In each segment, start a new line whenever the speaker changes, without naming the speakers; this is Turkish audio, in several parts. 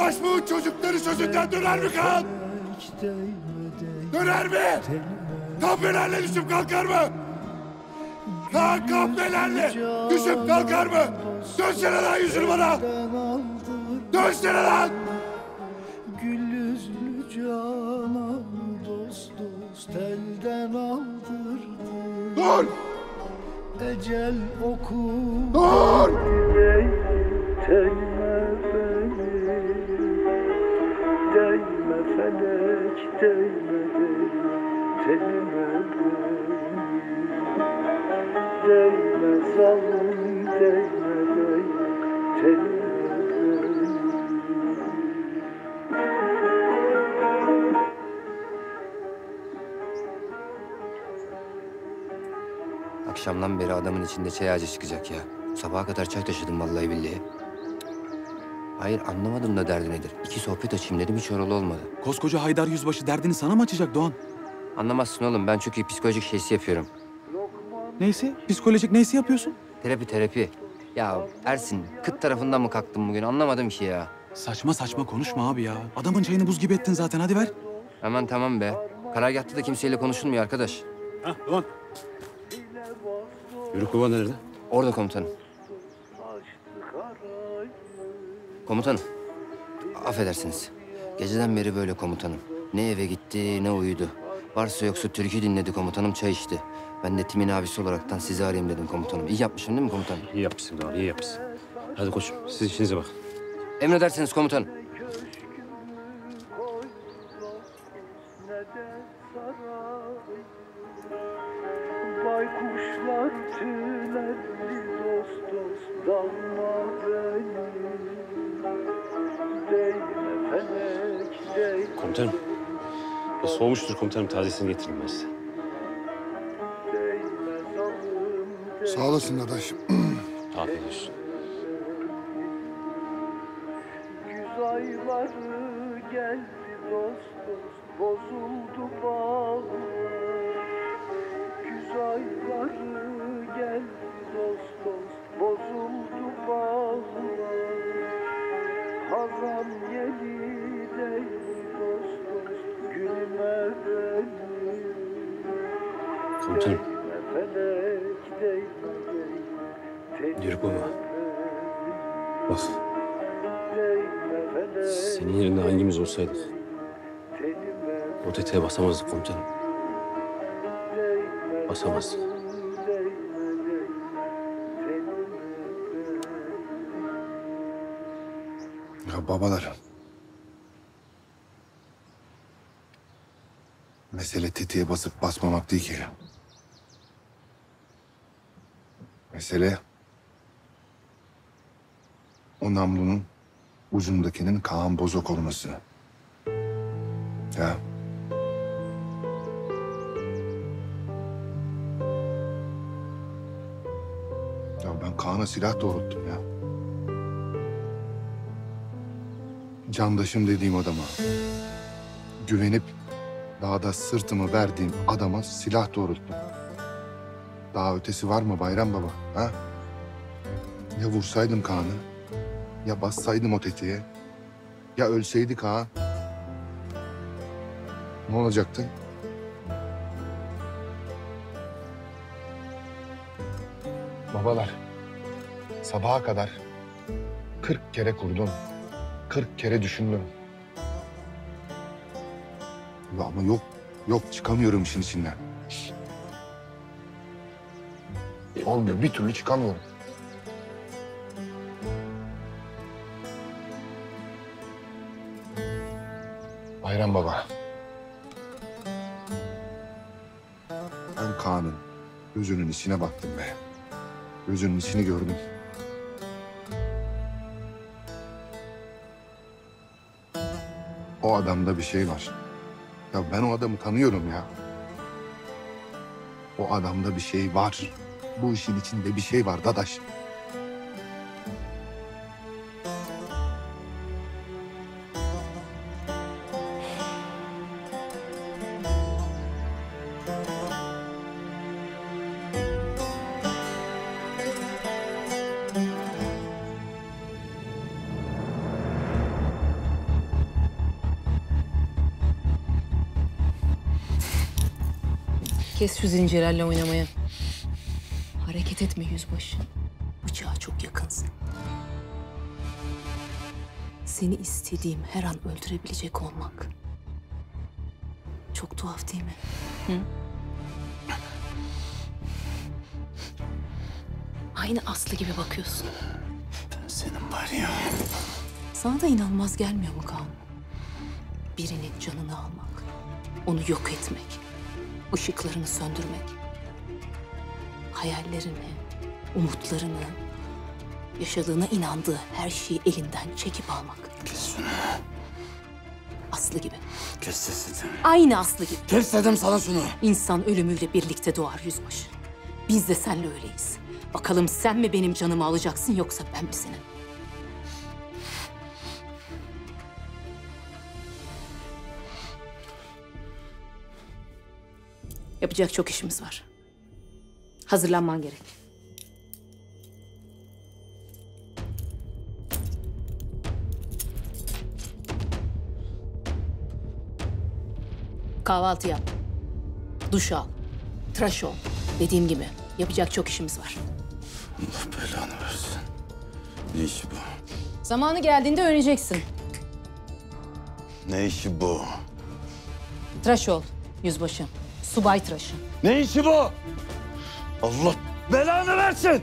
bu çocukları sözünden döner mi kan? Döner mi?
telime
Kahvelerle düşüp kalkar mı? Kaan kahvelerle düşüp kalkar mı? Dönsene lan yüzünü bana! Dönsene lan!
Gül yüzlü canan dost dost elden aldırdı
Dur!
Ecel oku
Dur!
Değme Değme zalim değme değme beni
Akşamdan beri adamın içinde çay ağacı çıkacak ya. Sabaha kadar çay taşıdım vallahi billahi. Hayır anlamadım da derdi nedir. İki sohbet açayım dedim hiç oralı olmadı.
Koskoca Haydar Yüzbaşı derdini sana mı açacak Doğan?
Anlamazsın oğlum ben çok iyi psikolojik şeysi yapıyorum.
Neyse, psikolojik neyse yapıyorsun.
Terapi terapi. Ya Ersin kıt tarafından mı kalktın bugün anlamadım ki ya.
Saçma saçma konuşma abi ya. Adamın çayını buz gibi ettin zaten hadi ver.
Aman tamam be. Karargahta da kimseyle konuşulmuyor arkadaş.
Hah Doğan.
Yörük baba nerede?
Orada komutanım. Komutanım. Affedersiniz. Geceden beri böyle komutanım. Ne eve gitti ne uyudu. Varsa yoksa türkü dinledi komutanım çay içti. Ben de Timin abisi olaraktan sizi arayayım dedim komutanım. İyi yapmışım değil mi komutanım?
İyi yapmışsın Doğan, iyi yapmışsın. Hadi koçum, siz işinize bakın.
Emredersiniz komutanım.
Komutanım, tazesini getirin ben size.
Sağ olasın dadaş.
Afiyet olsun.
Güz ayları geldi dost dost bozuldu bağlar
Komutanım, Yörük baba. Bak, senin yerinde hangimiz olsaydık o tetiğe basamazdık komutanım. Basamazdık.
Ya babalar. Mesele tetiğe basıp basmamak değil ki. Mesele o namlunun ucundakinin Kaan Bozok olması. Ya. Ya ben Kaan'a silah doğrulttum ya. Candaşım dediğim adama. Güvenip dağda sırtımı verdiğim adama silah doğrulttum. Daha ötesi var mı Bayram Baba? Ha? Ya vursaydım Kaan'ı, ya bassaydım o tetiğe, ya ölseydi Kaan. Ne olacaktı? Babalar, sabaha kadar 40 kere kurdum. 40 kere düşündüm. Ama yok, yok çıkamıyorum işin içinden. Olmuyor, bir türlü çıkamıyorum. Bayram Baba. Ben Kaan'ın gözünün içine baktım be. Gözünün içini gördüm. O adamda bir şey var. Ya ben o adamı tanıyorum ya. O adamda bir şey var. Bu işin içinde bir şey var dadaş.
Kes şu zincirlerle oynamayı. Hareket etme yüzbaşı. Bıçağa çok yakınsın. Seni istediğim her an öldürebilecek olmak. Çok tuhaf değil mi? Hı? Aynı Aslı gibi bakıyorsun.
Senin var ya.
Sana da inanılmaz gelmiyor mu Kaan? Birinin canını almak, onu yok etmek, ışıklarını söndürmek, hayallerini, umutlarını, yaşadığına inandığı her şeyi elinden çekip almak.
Kes şunu.
Aslı gibi.
Kes sesini.
Aynı Aslı gibi.
Kes dedim sana şunu.
İnsan ölümüyle birlikte doğar yüzbaşı. Biz de senle öyleyiz. Bakalım sen mi benim canımı alacaksın yoksa ben mi senin? Yapacak çok işimiz var. Hazırlanman gerek. Kahvaltı yap. Duş al. Tıraş ol. Dediğim gibi yapacak çok işimiz var.
Allah belanı versin. Ne işi bu?
Zamanı geldiğinde öğreneceksin.
Ne işi bu?
Tıraş ol yüzbaşı. Subay tıraşı.
Ne işi bu? Allah belanı versin.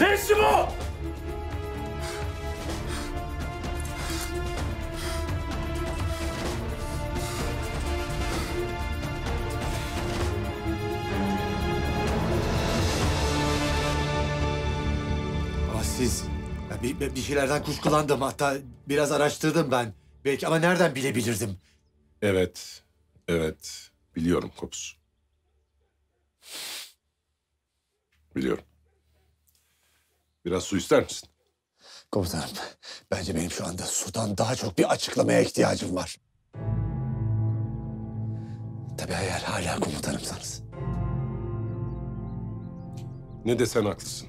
Ne işi bu?
Siz ya bir, bir şeylerden kuşkulandım hatta biraz araştırdım ben. Belki ama nereden bilebilirdim?
Evet, evet. Biliyorum Kopuz. Biliyorum. Biraz su ister misin?
Komutanım bence benim şu anda sudan daha çok bir açıklamaya ihtiyacım var. Tabii eğer hala komutanımsanız.
Ne desen haklısın.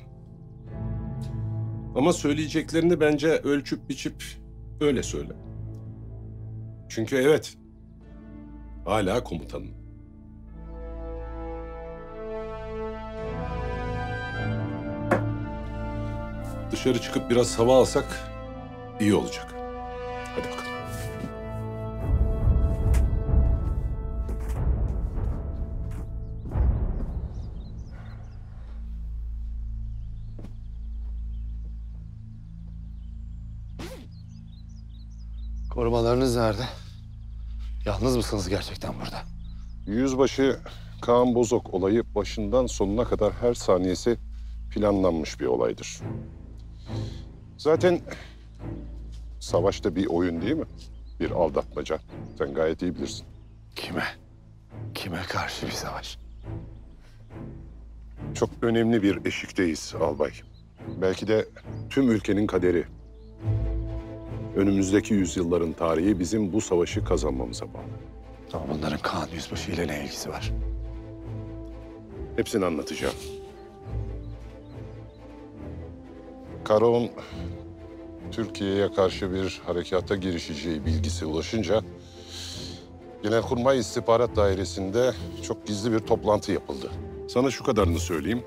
Ama söyleyeceklerini bence ölçüp biçip öyle söyle. Çünkü evet, hala komutanım. Dışarı çıkıp biraz hava alsak iyi olacak. Hadi bakalım.
Korumalarınız nerede? Yalnız mısınız gerçekten burada?
Yüzbaşı Kaan Bozok olayı başından sonuna kadar her saniyesi planlanmış bir olaydır. Zaten savaşta bir oyun değil mi? Bir aldatmaca. Sen gayet iyi bilirsin.
Kime? Kime karşı bir savaş?
Çok önemli bir eşikteyiz albay. Belki de tüm ülkenin kaderi. Önümüzdeki yüzyılların tarihi bizim bu savaşı kazanmamıza bağlı.
Ama bunların Kaan Yüzbaşı ile ne ilgisi var?
Hepsini anlatacağım. Karaon Türkiye'ye karşı bir harekata girişeceği bilgisi ulaşınca Genelkurmay İstihbarat Dairesi'nde çok gizli bir toplantı yapıldı. Sana şu kadarını söyleyeyim.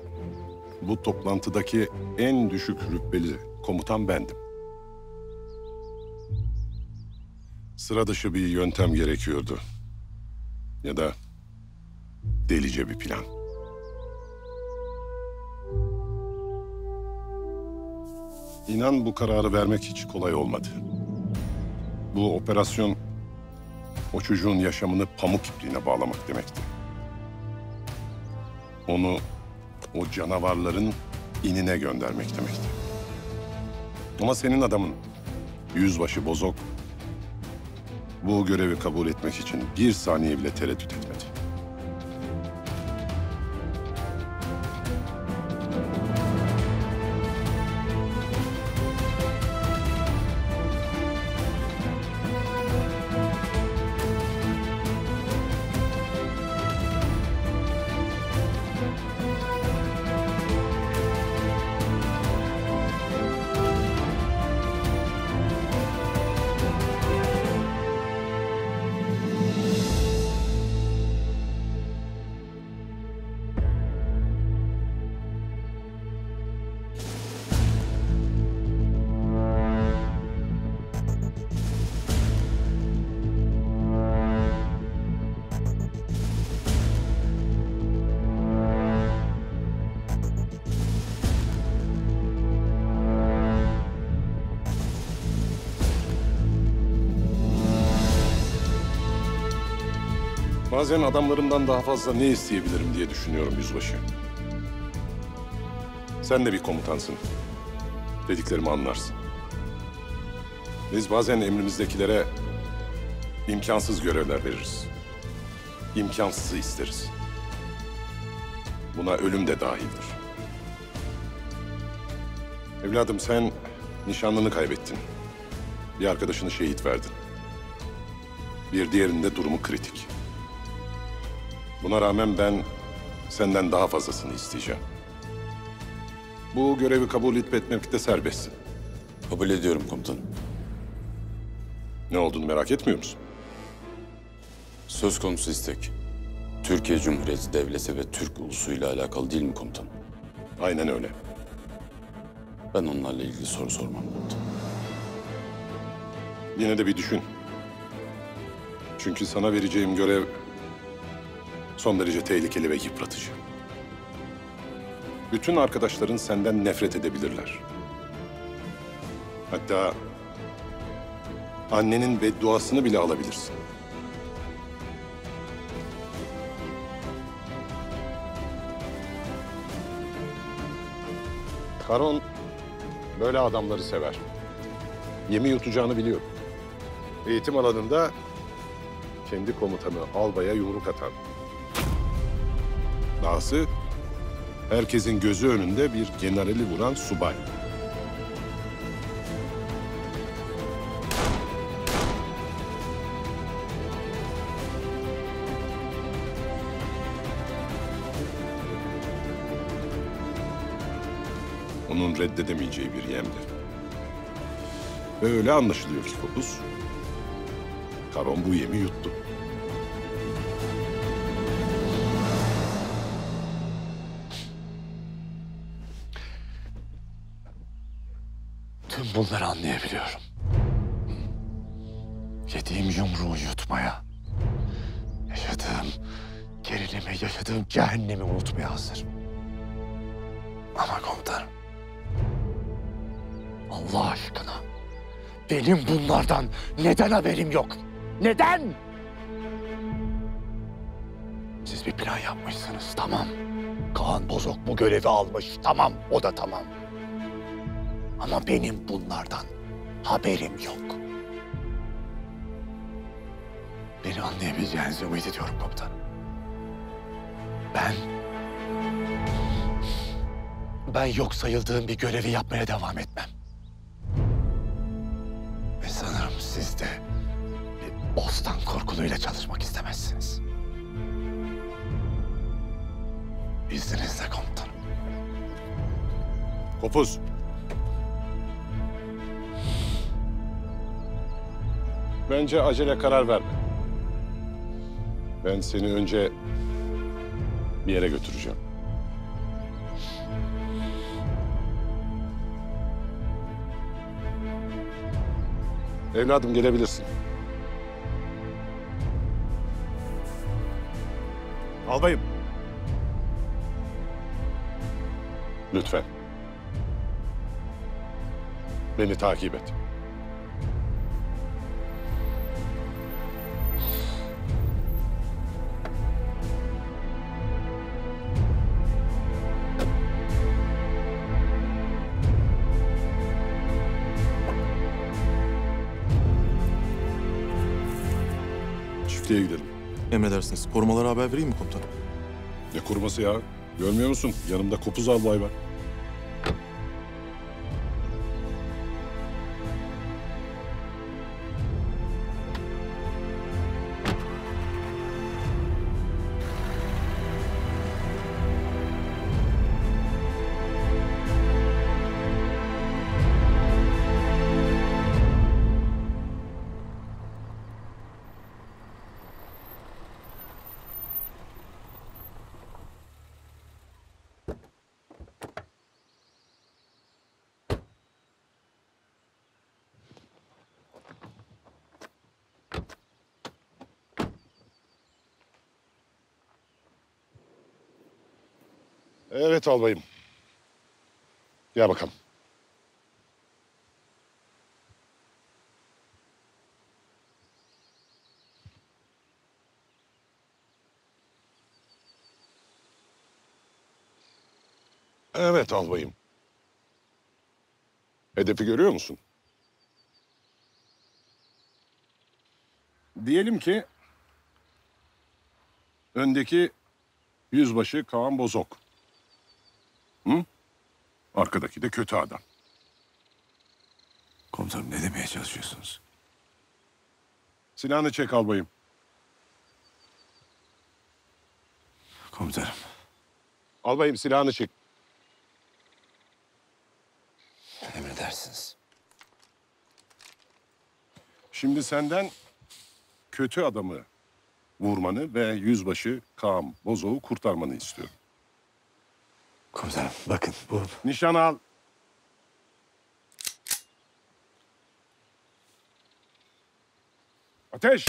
Bu toplantıdaki en düşük rütbeli komutan bendim. Sıra dışı bir yöntem gerekiyordu. Ya da delice bir plan. İnan bu kararı vermek hiç kolay olmadı. Bu operasyon o çocuğun yaşamını pamuk ipliğine bağlamak demekti. Onu o canavarların inine göndermek demekti. Ama senin adamın yüzbaşı bozok bu görevi kabul etmek için bir saniye bile tereddüt etmedi. Bazen adamlarımdan daha fazla ne isteyebilirim diye düşünüyorum yüzbaşı. Sen de bir komutansın. Dediklerimi anlarsın. Biz bazen emrimizdekilere imkansız görevler veririz. İmkansızı isteriz. Buna ölüm de dahildir. Evladım sen nişanlını kaybettin. Bir arkadaşını şehit verdin. Bir diğerinde durumu kritik. Buna rağmen ben senden daha fazlasını isteyeceğim. Bu görevi kabul etmekte serbestsin.
Kabul ediyorum komutanım.
Ne olduğunu merak etmiyor musun?
Söz konusu istek. Türkiye Cumhuriyeti Devleti ve Türk ulusuyla alakalı değil mi komutanım?
Aynen öyle.
Ben onlarla ilgili soru sormam komutanım.
Yine de bir düşün. Çünkü sana vereceğim görev son derece tehlikeli ve yıpratıcı. Bütün arkadaşların senden nefret edebilirler. Hatta annenin bedduasını bile alabilirsin. Karon böyle adamları sever. Yemi yutacağını biliyor. Eğitim alanında kendi komutanı albaya yumruk atan. Dahası herkesin gözü önünde bir generali vuran subay. Onun reddedemeyeceği bir yemdi. Ve öyle anlaşılıyor ki Kopuz, Karon bu yemi yuttu.
Bunları anlayabiliyorum. Yediğim yumruğu yutmaya, yaşadığım gerilimi, yaşadığım cehennemi unutmaya hazırım. Ama komutanım, Allah aşkına benim bunlardan neden haberim yok? Neden? Siz bir plan yapmışsınız, tamam. Kaan Bozok bu görevi almış, tamam. O da tamam. Ama benim bunlardan haberim yok. Beni anlayabileceğinizi ümit ediyorum komutanım. Ben... Ben yok sayıldığım bir görevi yapmaya devam etmem. Ve sanırım siz de bir bostan korkuluyla çalışmak istemezsiniz. İzninizle komutanım.
Kopuz. Bence acele karar verme. Ben seni önce bir yere götüreceğim. Evladım gelebilirsin. Albayım. Lütfen. Beni takip et. Çiftliğe gidelim.
Emredersiniz. Korumalara haber vereyim mi komutanım?
Ne kurması ya? Görmüyor musun? Yanımda kopuz albay var. Evet albayım. Gel bakalım. Evet albayım. Hedefi görüyor musun? Diyelim ki öndeki yüzbaşı Kaan Bozok. Hı? Arkadaki de kötü adam.
Komutanım ne demeye çalışıyorsunuz?
Silahını çek albayım.
Komutanım.
Albayım silahını çek.
Emredersiniz.
Şimdi senden kötü adamı vurmanı ve yüzbaşı Kaan Bozok'u kurtarmanı istiyorum.
Komutanım bakın bu
Nişan al. Ateş!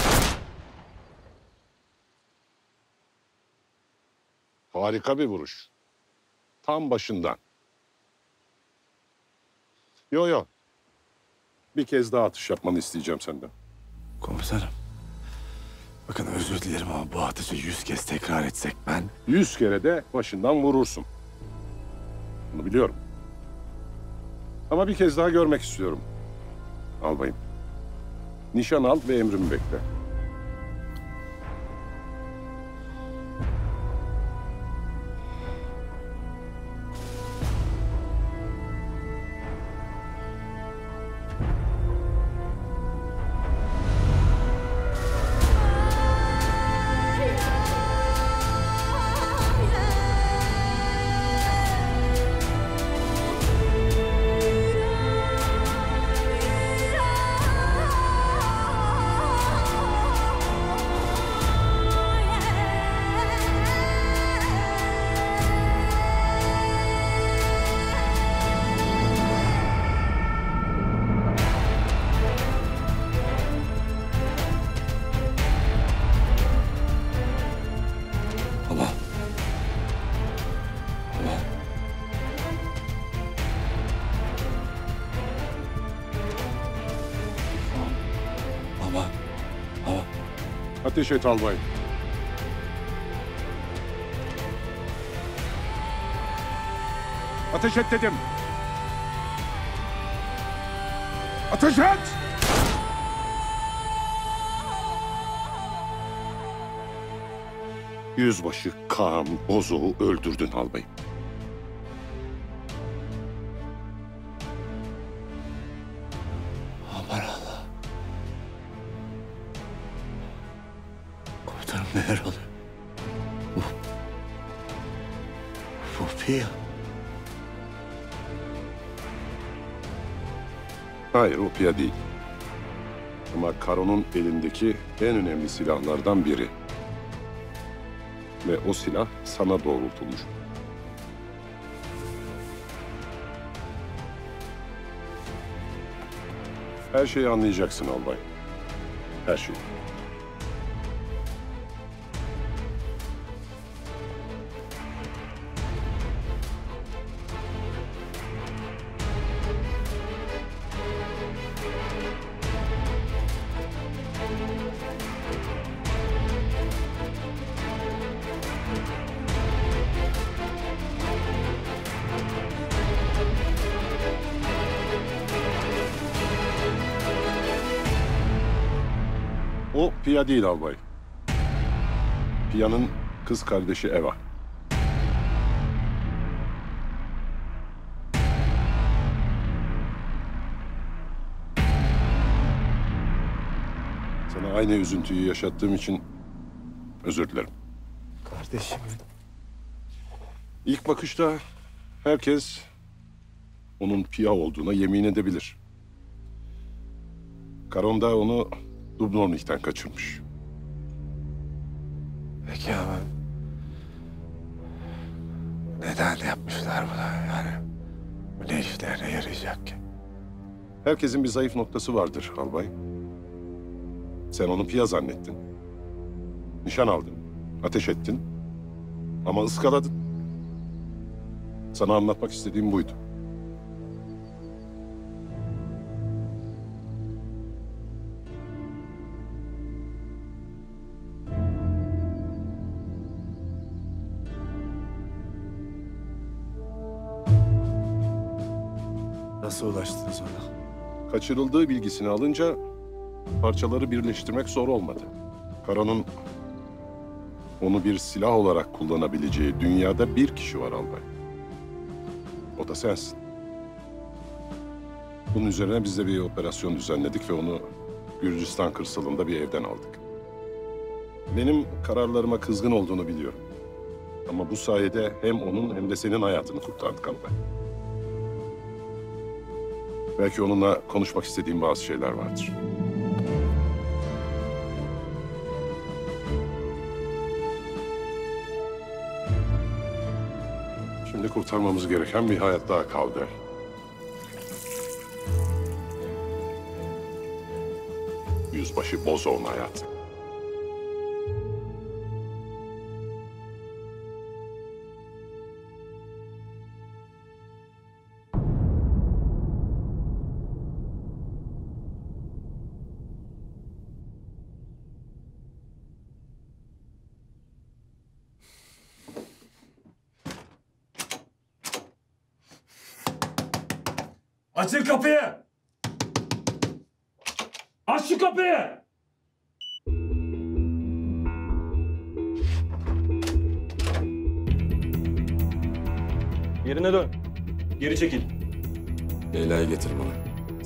Harika bir vuruş. Tam başından. Yo yo. Bir kez daha atış yapmanı isteyeceğim senden.
komutanım. Bakın özür dilerim ama bu atışı yüz kez tekrar etsek ben...
Yüz kere de başından vurursun. Bunu biliyorum. Ama bir kez daha görmek istiyorum. Albayım. Nişan al ve emrimi bekle. Ateş et albayım. Ateş et dedim. Ateş et! Yüzbaşı Kaan Bozok'u öldürdün albayım.
Pia
değil. Ama Karo'nun elindeki en önemli silahlardan biri. Ve o silah sana doğrultulmuş. Her şeyi anlayacaksın albay. Her şeyi. Pia değil albay. Pia'nın kız kardeşi Eva. Sana aynı üzüntüyü yaşattığım için özür dilerim.
Kardeşim.
İlk bakışta herkes onun Pia olduğuna yemin edebilir. Karon da onu Dubrovnik'ten kaçırmış.
Peki ama... Neden yapmışlar bunu yani? Bu ne işlerine yarayacak ki?
Herkesin bir zayıf noktası vardır albay. Sen onu Pia zannettin. Nişan aldın, ateş ettin ama ıskaladın. Sana anlatmak istediğim buydu.
Nasıl ulaştınız ona?
Kaçırıldığı bilgisini alınca parçaları birleştirmek zor olmadı. Karo'nun onu bir silah olarak kullanabileceği dünyada bir kişi var albay. O da sensin. Bunun üzerine biz de bir operasyon düzenledik ve onu Gürcistan kırsalında bir evden aldık. Benim kararlarıma kızgın olduğunu biliyorum. Ama bu sayede hem onun hem de senin hayatını kurtardık albay. Belki onunla konuşmak istediğim bazı şeyler vardır. Şimdi kurtarmamız gereken bir hayat daha kaldı. Yüzbaşı Bozoğ'un hayatı.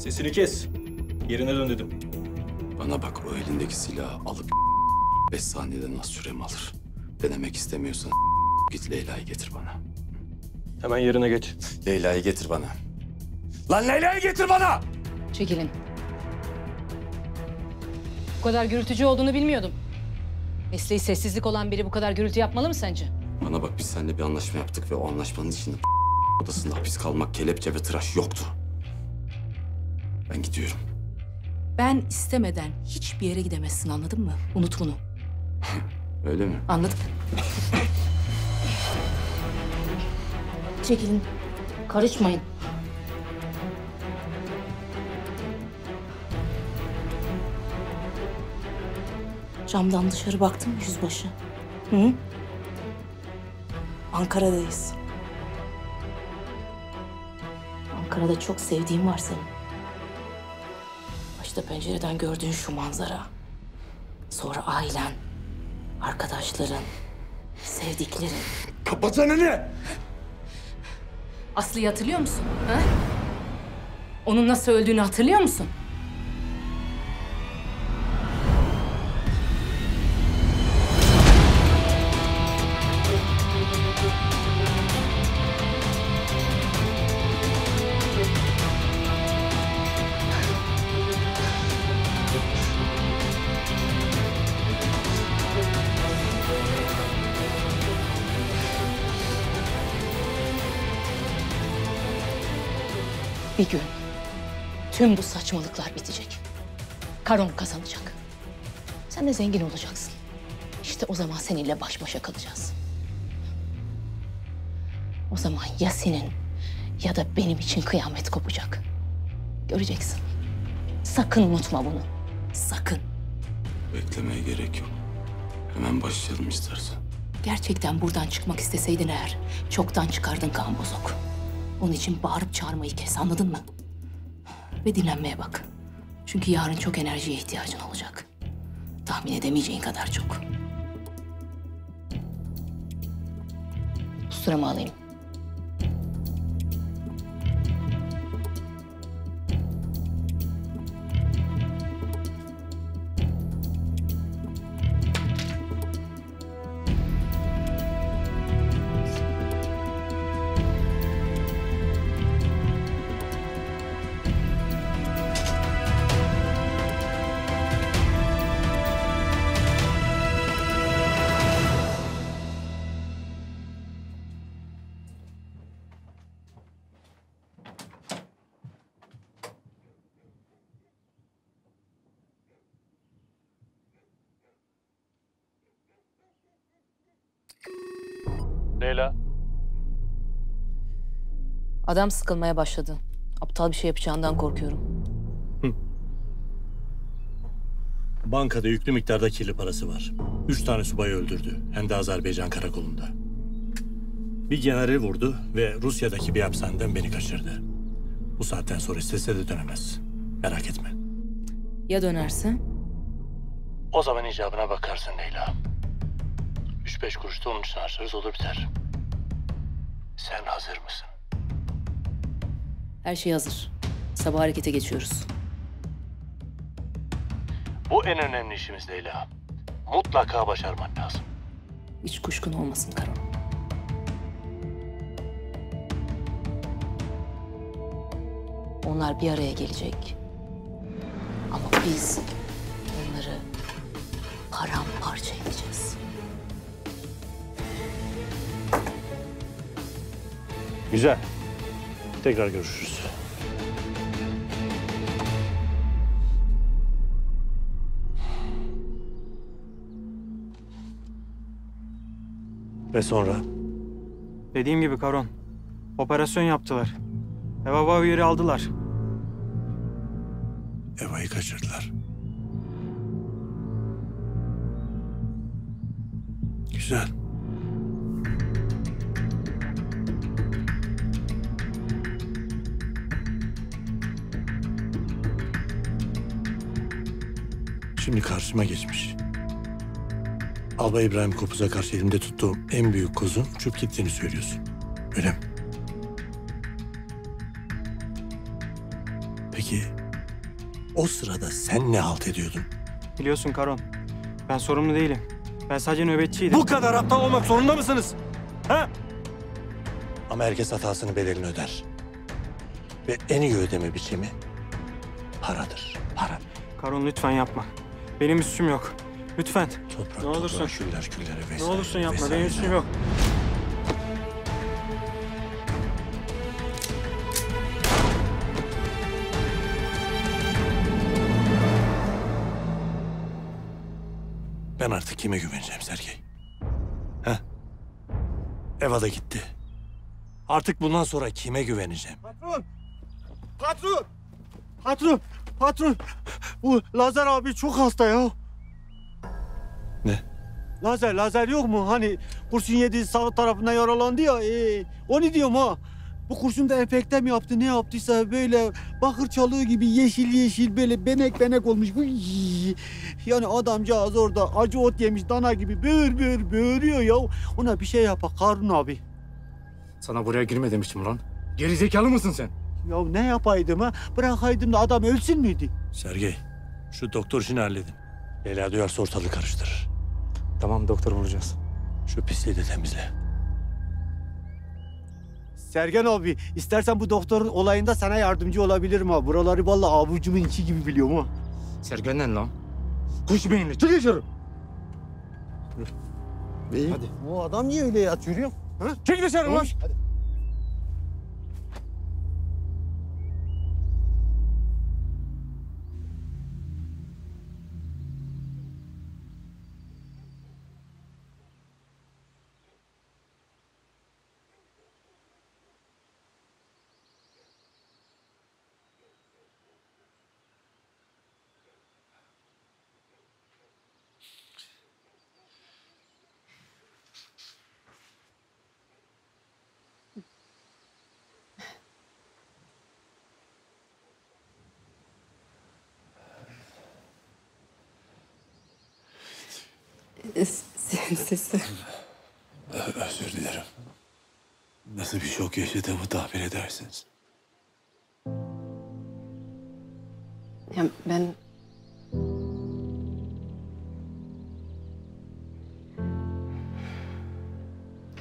Sesini kes. Yerine dön dedim.
Bana bak o elindeki silahı alıp beş saniyede nasıl sürem alır. Denemek istemiyorsan git Leyla'yı getir bana.
Hemen yerine geç.
Leyla'yı getir bana. Lan Leyla'yı getir bana!
Çekilin. Bu kadar gürültücü olduğunu bilmiyordum. Mesleği sessizlik olan biri bu kadar gürültü yapmalı mı sence?
Bana bak biz seninle bir anlaşma yaptık ve o anlaşmanın içinde odasında hapis kalmak, kelepçe ve tıraş yoktu. Ben gidiyorum.
Ben istemeden hiçbir yere gidemezsin anladın mı? Unut bunu.
Öyle mi?
Anladın? Çekilin. Karışmayın. Camdan dışarı baktın mı yüzbaşı? Hı? Ankara'dayız. Ankara'da çok sevdiğim var senin. Başta pencereden gördüğün şu manzara. Sonra ailen, arkadaşların, sevdiklerin.
Kapat çeneni!
Aslı'yı hatırlıyor musun? Ha? Onun nasıl öldüğünü hatırlıyor musun? Tüm bu saçmalıklar bitecek. Karon kazanacak. Sen de zengin olacaksın. İşte o zaman seninle baş başa kalacağız. O zaman ya senin ya da benim için kıyamet kopacak. Göreceksin. Sakın unutma bunu. Sakın.
Beklemeye gerek yok. Hemen başlayalım istersen.
Gerçekten buradan çıkmak isteseydin eğer çoktan çıkardın kan bozuk. Onun için bağırıp çağırmayı kes anladın mı? Ve dinlenmeye bak. Çünkü yarın çok enerjiye ihtiyacın olacak. Tahmin edemeyeceğin kadar çok. Usturamı alayım.
Adam sıkılmaya başladı. Aptal bir şey yapacağından korkuyorum.
Bankada yüklü miktarda kirli parası var. Üç tane subayı öldürdü. Hem de Azerbaycan karakolunda. Bir generali vurdu ve Rusya'daki bir hapishaneden beni kaçırdı. Bu saatten sonra istese de dönemez. Merak etme.
Ya dönerse?
O zaman icabına bakarsın Leyla. Üç beş kuruş da onun için harcarız olur biter. Sen hazır mısın?
Her şey hazır. Sabah harekete geçiyoruz.
Bu en önemli işimiz Leyla. Mutlaka başarman lazım.
Hiç kuşkun olmasın Karo. Onlar bir araya gelecek. Ama biz onları paramparça edeceğiz.
Güzel. Tekrar görüşürüz. Ve sonra?
Dediğim gibi Karon. Operasyon yaptılar. Eva Bauer'i aldılar.
Eva'yı kaçırdılar. Güzel. Şimdi karşıma geçmiş. Albay İbrahim Kopuz'a karşı elimde tuttuğum en büyük kozun uçup gittiğini söylüyorsun. Öyle mi? Peki o sırada sen ne halt ediyordun?
Biliyorsun Karon. Ben sorumlu değilim. Ben sadece nöbetçiydim.
Bu kadar aptal olmak zorunda mısınız? Ha? Ama herkes hatasını bedelini öder. Ve en iyi ödeme biçimi paradır. Para.
Karon lütfen yapma. Benim bir suçum yok. Lütfen.
Toprak,
ne olursun.
toprağa, küller, küllere vesaire.
Ne olursun yapma.
vesaire.
Benim suçum yok.
Ben artık kime güveneceğim Sergey? Ha? Eva da gitti. Artık bundan sonra kime güveneceğim?
Patron! Patron! Patron! Patron! Bu Lazer abi çok hasta ya.
Ne?
Lazer, lazer yok mu? Hani kurşun yedi sağ tarafından yaralandı ya. ee, onu diyorum ha. Bu kurşun da enfekte mi yaptı ne yaptıysa böyle bakır çalığı gibi yeşil yeşil böyle benek benek olmuş. Uy! Yani adamcağız orada acı ot yemiş dana gibi böğür böğür böğürüyor ya. Ona bir şey yapak Karun abi.
Sana buraya girme demiştim lan. Gerizekalı mısın sen?
Ya ne yapaydım ha? Bırakaydım da adam ölsün müydü?
Sergey, şu doktor işini halledin. Leyla duyarsa ortalığı karıştırır.
Tamam doktor bulacağız.
Şu pisliği de temizle.
Sergen abi istersen bu doktorun olayında sana yardımcı olabilirim ha. Buraları vallahi avucumun içi gibi biliyorum ha.
Sergenden lan. Kuş beyinli çık dışarı.
İyi. Hadi. O adam niye öyle yat yürüyor? Ha?
Çık dışarı lan.
Hadi.
Sesi.
Özür dilerim. Nasıl bir şok yaşadığımı tahmin edersiniz.
Ya ben...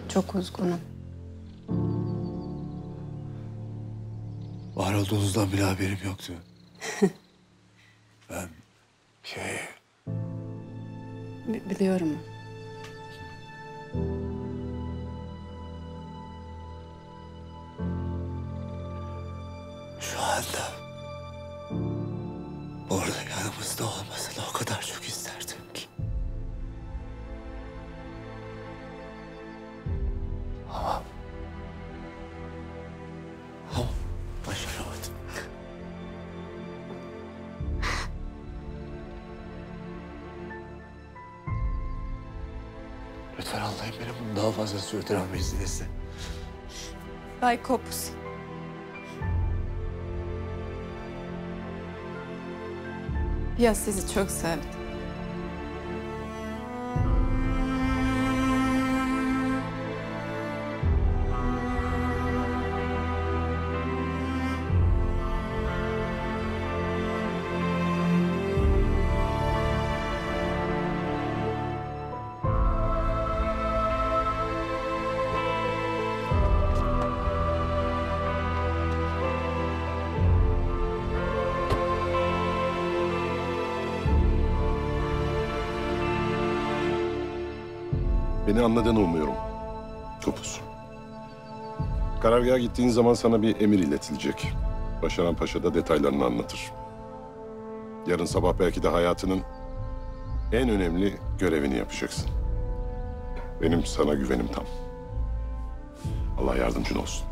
Çok üzgünüm.
Var olduğunuzdan bile haberim yoktu. ben şey...
Bi- biliyorum.
meselesi.
Bay Kopus. Ya sizi çok sevdim.
Beni anladığını umuyorum. Topuz. Karargaha gittiğin zaman sana bir emir iletilecek. Başaran Paşa da detaylarını anlatır. Yarın sabah belki de hayatının en önemli görevini yapacaksın. Benim sana güvenim tam. Allah yardımcın olsun.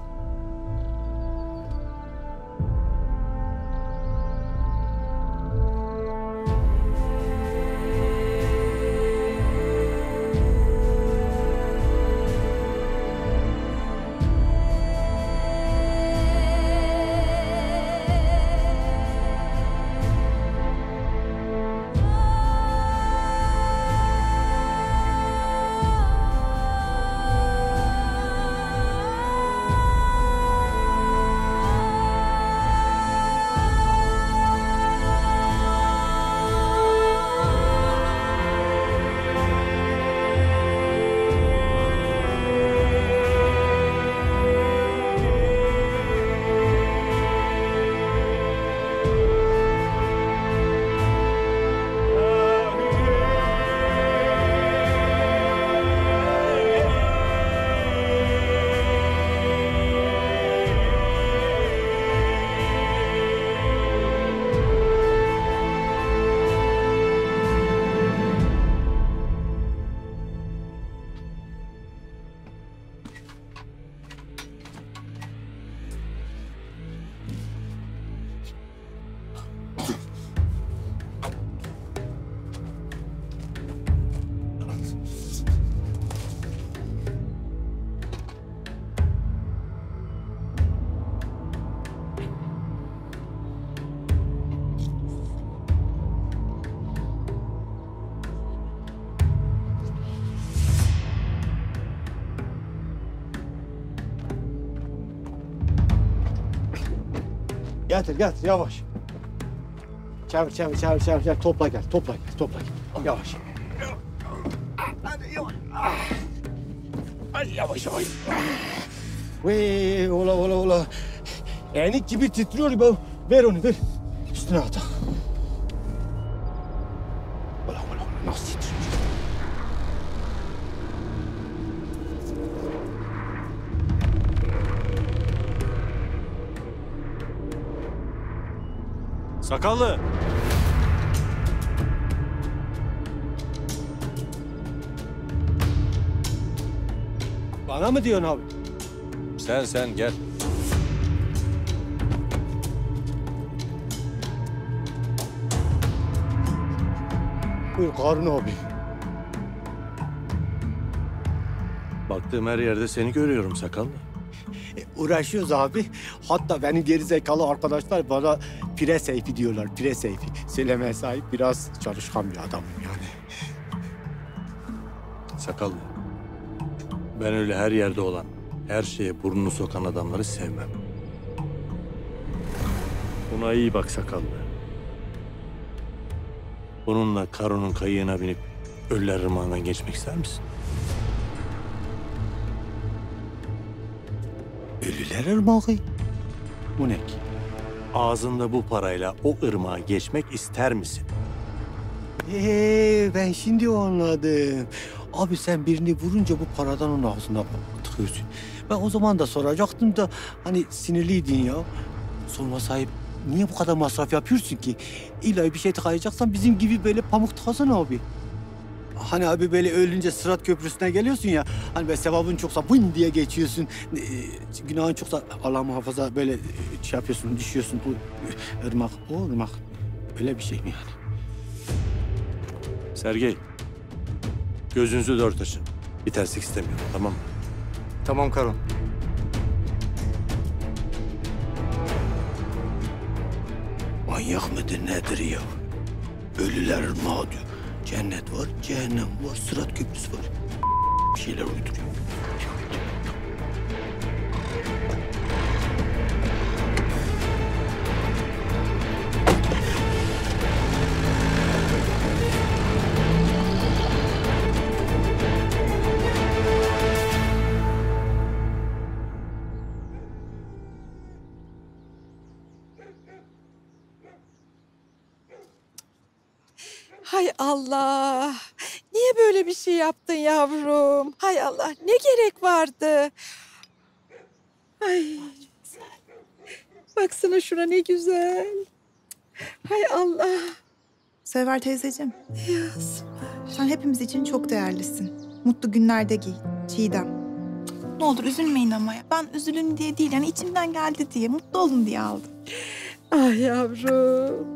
Getir getir yavaş. Çevir çevir çevir çevir çevir. Topla gel topla gel topla gel. Yavaş. Hadi yavaş. Hadi yavaş yavaş. Vay ola ola ola. Enik gibi titriyor be. Ver onu ver. Üstüne at.
Sakallı.
Bana mı diyorsun abi?
Sen sen gel.
Buyur Karun abi.
Baktığım her yerde seni görüyorum sakallı.
E, Uğraşıyoruz abi. Hatta benim geri zekalı arkadaşlar bana pire seyfi diyorlar. Pire seyfi. Söylemeye sahip biraz çalışkan bir adamım yani.
Sakallı. Ben öyle her yerde olan, her şeye burnunu sokan adamları sevmem. Buna iyi bak sakallı. Bununla Karo'nun kayığına binip Ölüler Irmağı'ndan geçmek ister misin?
Ölüler Irmağı? Bu ne ki?
Ağzında bu parayla o ırmağa geçmek ister misin?
Ee, ben şimdi anladım. Abi sen birini vurunca bu paradan onun ağzına tıkıyorsun. Ben o zaman da soracaktım da hani sinirliydin ya. Sorma sahip niye bu kadar masraf yapıyorsun ki? İlla bir şey tıkayacaksan bizim gibi böyle pamuk tıkasana abi. Hani abi böyle ölünce Sırat Köprüsü'ne geliyorsun ya. Hani böyle sevabın çoksa bın diye geçiyorsun. Ee, günahın çoksa Allah muhafaza böyle e, şey yapıyorsun, düşüyorsun. Bu e, ırmak, o ırmak. Öyle bir şey mi yani?
Sergey, gözünüzü dört açın. Bir terslik istemiyorum, tamam mı?
Tamam Karun.
Manyak mıdır nedir ya?
Ölüler mağdur. Cennet var, cehennem var, sırat köprüsü var. Bir şeyler uyduruyor.
Allah. Niye böyle bir şey yaptın yavrum? Hay Allah. Ne gerek vardı? Ay. Baksana şuna ne güzel. Hay Allah.
Sever teyzeciğim.
Yaz.
Sen hepimiz için çok değerlisin. Mutlu günlerde giy. Çiğdem. Ne olur üzülmeyin ama ya. Ben üzülün diye değil yani içimden geldi diye, mutlu olun diye aldım.
Ah yavrum.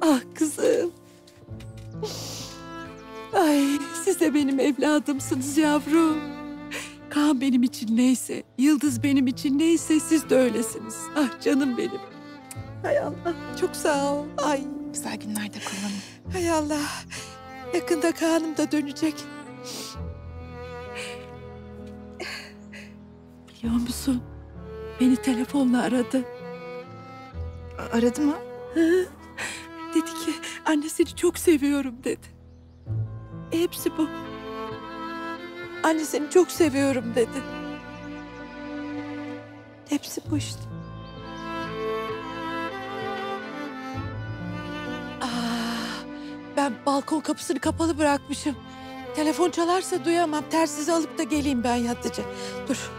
Ah kızım. Ay siz de benim evladımsınız yavrum. Kaan benim için neyse, Yıldız benim için neyse siz de öylesiniz. Ah canım benim. Hay Allah çok sağ ol. Ay.
Güzel günlerde kullanın.
Hay Allah. Yakında Kaan'ım da dönecek. Biliyor musun? Beni telefonla aradı.
Aradı mı?
Hı. Dedi ki annesini çok seviyorum dedi. Hepsi bu. Annesini çok seviyorum dedi. Hepsi bu işte. Aa, Ah, ben balkon kapısını kapalı bırakmışım. Telefon çalarsa duyamam. Tersizi alıp da geleyim ben yatıcı. Dur.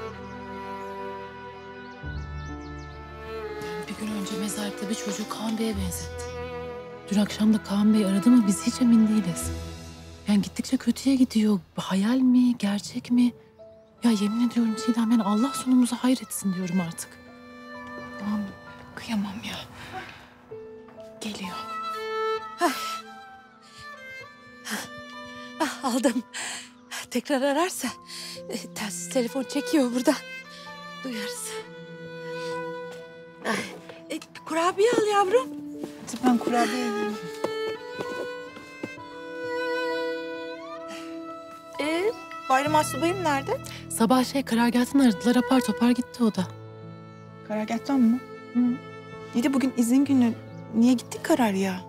Bir gün önce mezarlıkta bir çocuğu Kaan Bey'e. Dün akşam da Kaan Bey aradı ama biz hiç emin değiliz. Yani gittikçe kötüye gidiyor. Hayal mi, gerçek mi? Ya yemin ediyorum Çiğdem yani Allah sonumuzu hayretsin diyorum artık.
Aman kıyamam ya.
Geliyor. Ay. Ah, aldım. Tekrar ararsa e, telsiz telefon çekiyor buradan. Duyarız. Ay, e, kurabiye al yavrum.
Ben kurabiye yiyeyim.
Ee?
Bayram Aslıbayım nerede?
Sabah şey karargâhtan aradılar apar topar gitti o da.
Karargâhtan mı? Hı. İyi de bugün izin günü. Niye gittik karar ya?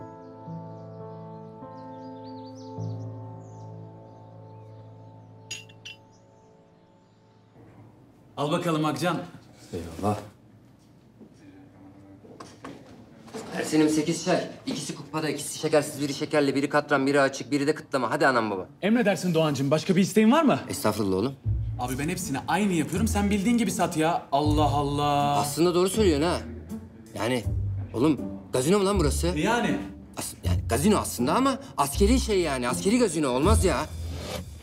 Al bakalım Akcan.
Eyvallah. Ersin'im sekiz çay. İkisi kupada, ikisi şekersiz, biri şekerli, biri katran, biri açık, biri de kıtlama. Hadi anam baba.
Emredersin Doğancığım. Başka bir isteğin var mı?
Estağfurullah oğlum.
Abi ben hepsini aynı yapıyorum. Sen bildiğin gibi sat ya. Allah Allah.
Aslında doğru söylüyorsun ha. Yani oğlum gazino mu lan burası?
Yani?
As- yani gazino aslında ama askeri şey yani. Askeri gazino olmaz ya.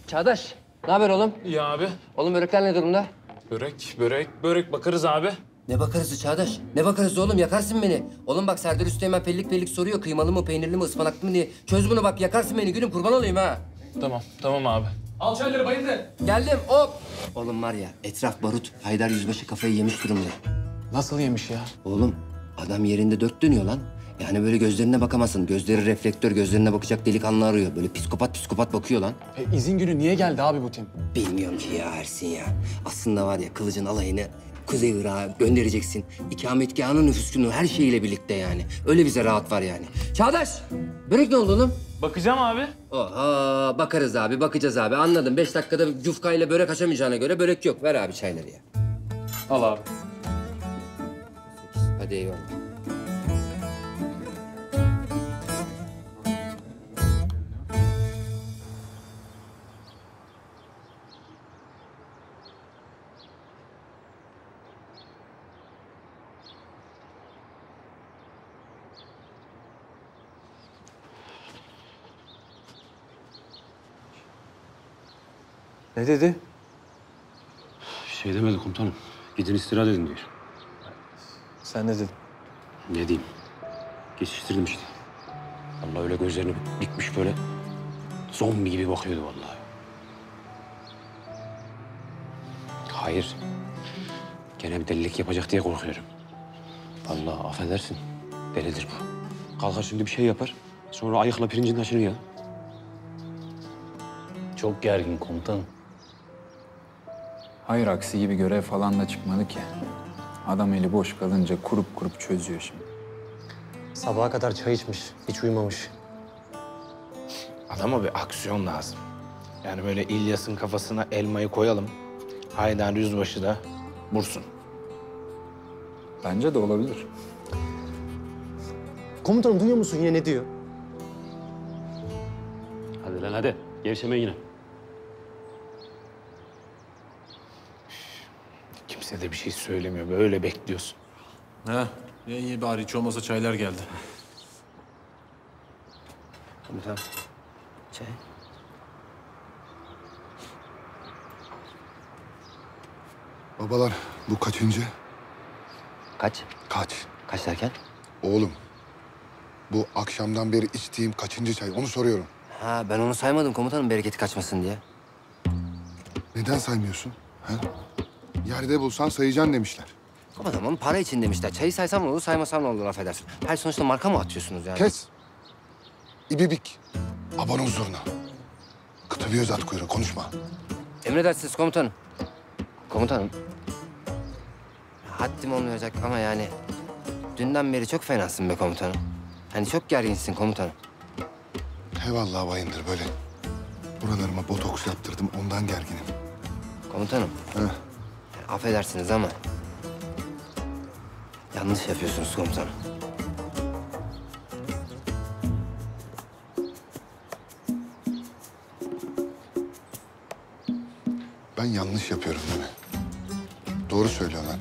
Çağdaş, ne haber oğlum?
İyi abi.
Oğlum börekler ne durumda?
Börek, börek, börek bakarız abi.
Ne bakarız Çağdaş? Ne bakarız oğlum? Yakarsın beni. Oğlum bak Serdar Üsteğmen pellik pellik soruyor. Kıymalı mı, peynirli mi, ıspanaklı mı diye. Çöz bunu bak yakarsın beni. Gülüm kurban olayım ha.
Tamam, tamam abi. Al çayları bayındır.
Geldim hop. Oğlum var ya etraf barut. Haydar Yüzbaşı kafayı yemiş durumda.
Nasıl yemiş ya?
Oğlum adam yerinde dört dönüyor lan. Yani böyle gözlerine bakamazsın. Gözleri reflektör, gözlerine bakacak delikanlı arıyor. Böyle psikopat psikopat bakıyor lan.
E, izin günü niye geldi abi bu tim?
Bilmiyorum ki ya Ersin ya. Aslında var ya kılıcın alayını Kuzey Irak'a göndereceksin. İkametgahının nüfusunu her şeyiyle birlikte yani. Öyle bize rahat var yani. Çağdaş! Börek ne oldu oğlum?
Bakacağım abi.
Oha bakarız abi bakacağız abi anladım. Beş dakikada yufkayla börek açamayacağına göre börek yok. Ver abi çayları ya.
Al abi.
Hadi eyvallah.
Ne dedi?
Şey demedi komutanım. Gidin istirahat edin diyor.
Sen ne dedin?
Ne diyeyim? Geçiştirdim işte. Vallahi öyle gözlerini dikmiş böyle. Zombi gibi bakıyordu vallahi. Hayır. Gene bir delilik yapacak diye korkuyorum. Vallahi affedersin. Delidir bu. Kalkar şimdi bir şey yapar. Sonra ayıkla pirincin taşını ya.
Çok gergin komutanım.
Hayır aksi gibi görev falan da çıkmadı ki. Adam eli boş kalınca kurup kurup çözüyor şimdi.
Sabaha kadar çay içmiş, hiç uyumamış.
Adama bir aksiyon lazım. Yani böyle İlyas'ın kafasına elmayı koyalım. Haydar Yüzbaşı da vursun.
Bence de olabilir.
Komutanım duyuyor musun yine ne diyor?
Hadi lan hadi. Gevşeme yine.
Kimse de bir şey söylemiyor. Böyle bekliyorsun.
Ha, iyi iyi bari hiç olmasa çaylar geldi.
Komutan. Çay.
Babalar bu kaçıncı?
Kaç?
Kaç?
Kaç derken?
Oğlum bu akşamdan beri içtiğim kaçıncı çay onu soruyorum.
Ha ben onu saymadım komutanım bereketi kaçmasın diye.
Neden saymıyorsun? Ha? Yerde bulsan sayacaksın demişler.
Komutanım onu para için demişler. Çayı saysam ne olur saymasam ne olur affedersin. Her sonuçta marka mı atıyorsunuz yani?
Kes. İbibik. Abone zurna. Kıtılıyor zat kuyruğu konuşma.
Emredersiniz komutanım. Komutanım. Haddim olmayacak ama yani... Dünden beri çok fenasın be komutanım. Hani çok gerginsin komutanım.
He vallahi bayındır böyle. Buralarıma botoks yaptırdım ondan gerginim.
Komutanım.
Heh.
Affedersiniz ama... Yanlış yapıyorsunuz komutanım.
Ben yanlış yapıyorum değil mi? Doğru söylüyor lan.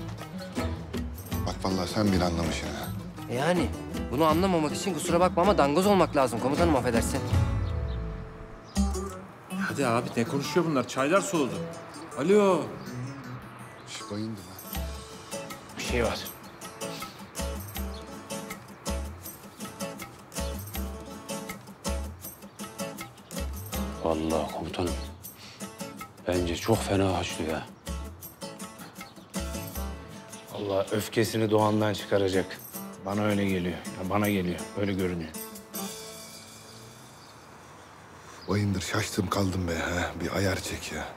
Bak vallahi sen bile anlamışsın ha.
Yani bunu anlamamak için kusura bakma ama dangoz olmak lazım komutanım affedersin.
Hadi abi ne konuşuyor bunlar? Çaylar soğudu. Alo.
Şş lan.
Bir şey var.
Vallahi komutanım. Bence çok fena haşlıyor ya.
Allah öfkesini Doğan'dan çıkaracak. Bana öyle geliyor. Ya bana geliyor. Öyle görünüyor.
Bayındır şaştım kaldım be ha. Bir ayar çek ya.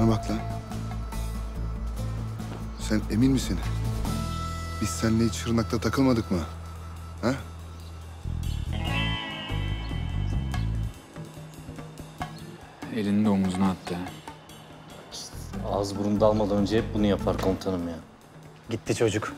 Bana bak lan. Sen emin misin? Biz seninle hiç Şırnak'ta takılmadık mı? Ha?
Elini de omuzuna attı.
Ağız burun dalmadan önce hep bunu yapar komutanım ya.
Gitti çocuk.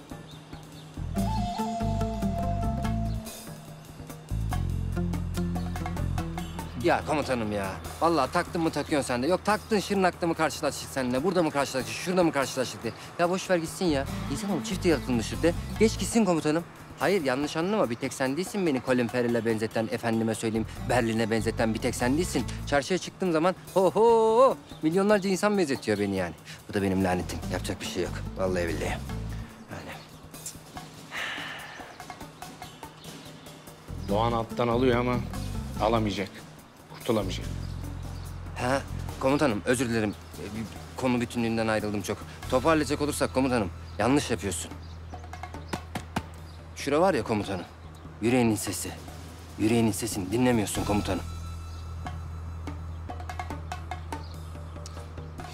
Ya komutanım ya. Vallahi taktın mı takıyorsun sen de. Yok taktın Şırnak'ta mı karşılaştık seninle, burada mı karşılaştık, şurada mı karşılaştık diye. Ya boş ver gitsin ya. İnsanoğlu çift yaratılmıştır de. Geç gitsin komutanım. Hayır yanlış anlama bir tek sen değilsin beni Colin Farrell'e benzeten, efendime söyleyeyim Berlin'e benzeten bir tek sen değilsin. Çarşıya çıktığım zaman ho ho ho milyonlarca insan benzetiyor beni yani. Bu da benim lanetim. Yapacak bir şey yok. Vallahi billahi. Yani.
Doğan alttan alıyor ama alamayacak. Kurtulamayacak.
Ha komutanım özür dilerim. Ee, bir Konu bütünlüğünden ayrıldım çok. Toparlayacak olursak komutanım yanlış yapıyorsun. Şura var ya komutanım. Yüreğinin sesi. Yüreğinin sesini dinlemiyorsun komutanım.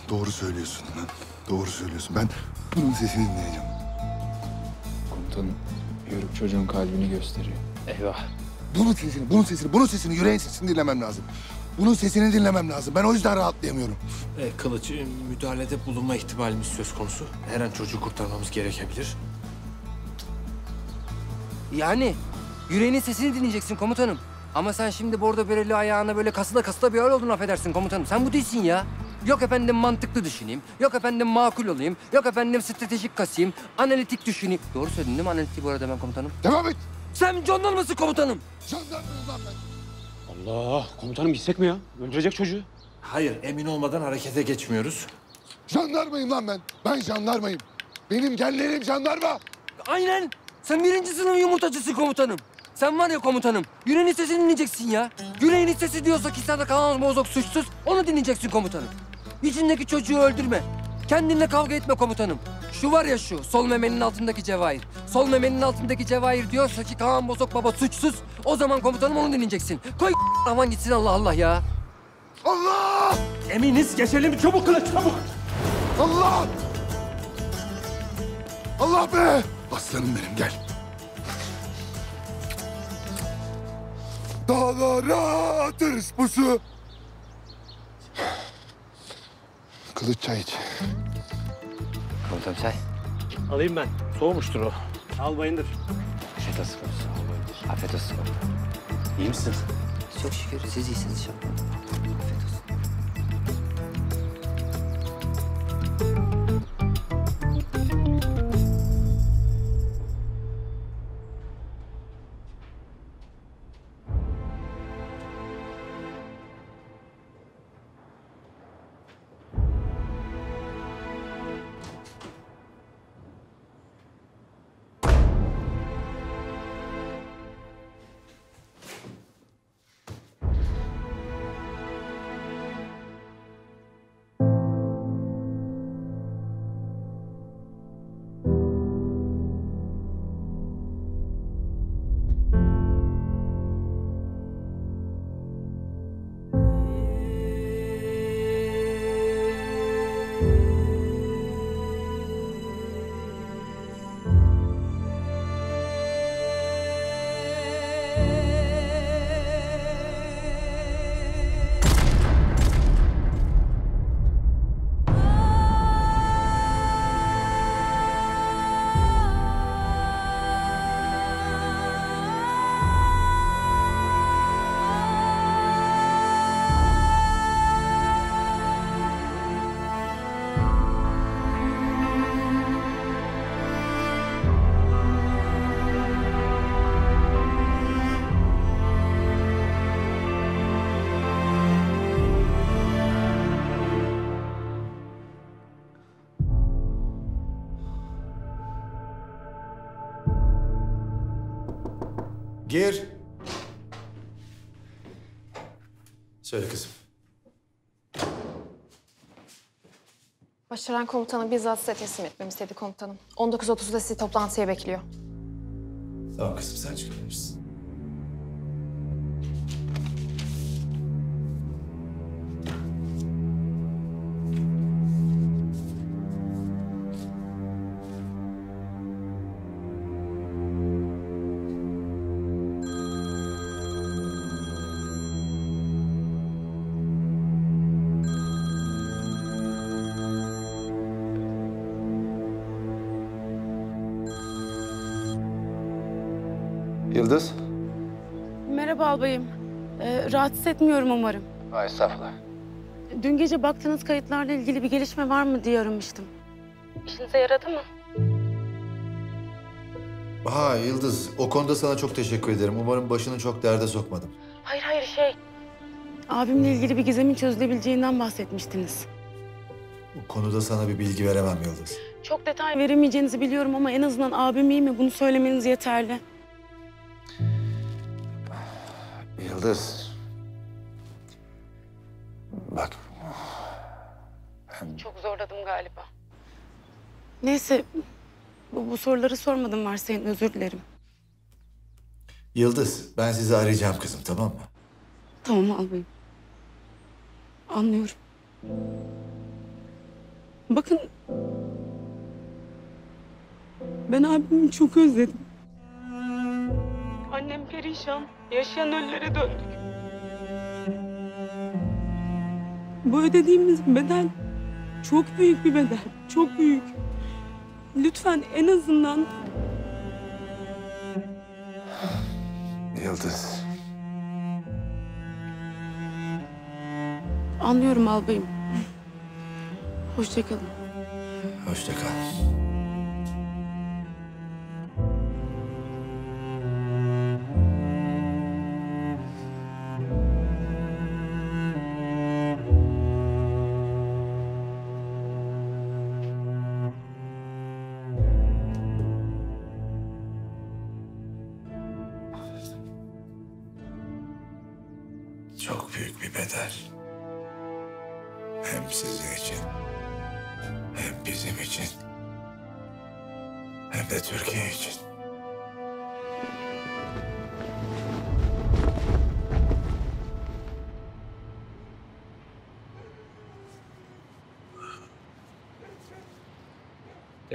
Doğru söylüyorsun lan. Doğru söylüyorsun. Ben bunun sesini dinleyeceğim.
Komutanım yörük çocuğun kalbini gösteriyor.
Eyvah.
Bunun sesini, bunun sesini, bunun sesini, yüreğin sesini dinlemem lazım. Bunun sesini dinlemem lazım. Ben o yüzden rahatlayamıyorum.
E, Kılıç, e, müdahalede bulunma ihtimalimiz söz konusu. Her an çocuğu kurtarmamız gerekebilir.
Yani yüreğinin sesini dinleyeceksin komutanım. Ama sen şimdi bordo bereli ayağına böyle kasıla kasıla bir hal oldun affedersin komutanım. Sen bu değilsin ya. Yok efendim mantıklı düşüneyim. Yok efendim makul olayım. Yok efendim stratejik kasayım. Analitik düşüneyim. Doğru söyledin değil mi analitiği bu arada ben komutanım?
Devam et.
Sen John mısın komutanım?
Jandarmayım lan ben.
Allah komutanım gitsek mi ya? Öldürecek çocuğu.
Hayır, emin olmadan harekete geçmiyoruz.
Jandarmayım lan ben. Ben jandarmayım. Benim genlerim jandarma.
Aynen. Sen birinci sınıf yumurtacısın komutanım. Sen var ya komutanım, yüreğinin sesini dinleyeceksin ya. Yüreğinin sesi diyorsa ki sana kalan bozok suçsuz, onu dinleyeceksin komutanım. İçindeki çocuğu öldürme. Kendinle kavga etme komutanım. Şu var ya şu, sol memenin altındaki cevahir. Sol memenin altındaki cevahir diyorsa ki Kaan Bozok Baba suçsuz. O zaman komutanım onu dinleyeceksin. Koy aman gitsin Allah Allah ya.
Allah!
Eminiz geçelim çabuk kılıç çabuk.
Allah! Allah be! Aslanım benim gel. Dağlara atarız pusu. Kılıç çay iç.
Komutanım çay.
Alayım ben. Soğumuştur o. Al bayındır.
Afiyet olsun komutanım. Afiyet olsun komutanım.
İyi misin?
Çok şükür siz iyisiniz inşallah. Afiyet
Gir. Söyle kızım.
Başaran komutanı bizzat size teslim etmemi istedi komutanım. 19.30'da sizi toplantıya bekliyor.
Tamam kızım sen çıkabilirsin.
Albayım. Ee, rahatsız etmiyorum umarım.
Ay estağfurullah.
Dün gece baktığınız kayıtlarla ilgili bir gelişme var mı diye aramıştım. İşinize yaradı mı?
Ha Yıldız, o konuda sana çok teşekkür ederim. Umarım başını çok derde sokmadım.
Hayır hayır şey. Abimle ilgili bir gizemin çözülebileceğinden bahsetmiştiniz.
Bu konuda sana bir bilgi veremem Yıldız.
Çok detay veremeyeceğinizi biliyorum ama en azından abim iyi mi bunu söylemeniz yeterli.
Yıldız. Bak.
Çok zorladım galiba. Neyse. Bu, bu soruları sormadım varsayın özür dilerim.
Yıldız, ben sizi arayacağım kızım tamam mı?
Tamam albayım. Anlıyorum. Bakın. Ben abimi çok özledim. Annem perişan. Yaşayan ölülere döndük. Bu ödediğimiz bedel çok büyük bir bedel. Çok büyük. Lütfen en azından
Yıldız.
anlıyorum albayım. Hoşça kalın.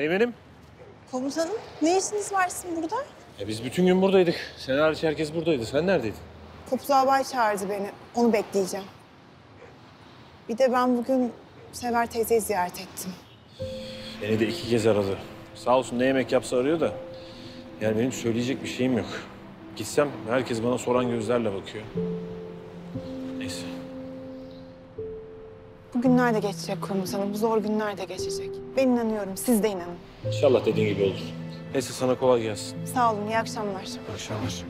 Teğmenim.
Komutanım ne işiniz var sizin burada?
E biz bütün gün buradaydık. Sen hariç herkes buradaydı. Sen neredeydin?
Kopuz Albay çağırdı beni. Onu bekleyeceğim. Bir de ben bugün Sever teyzeyi ziyaret ettim.
Beni de iki kez aradı. Sağ olsun ne yemek yapsa arıyor da. Yani benim söyleyecek bir şeyim yok. Gitsem herkes bana soran gözlerle bakıyor.
Bu günler de geçecek komutanım. Bu zor günler de geçecek. Ben inanıyorum. Siz de inanın.
İnşallah dediğin gibi olur. Neyse sana kolay gelsin.
Sağ olun. İyi akşamlar.
İyi akşamlar.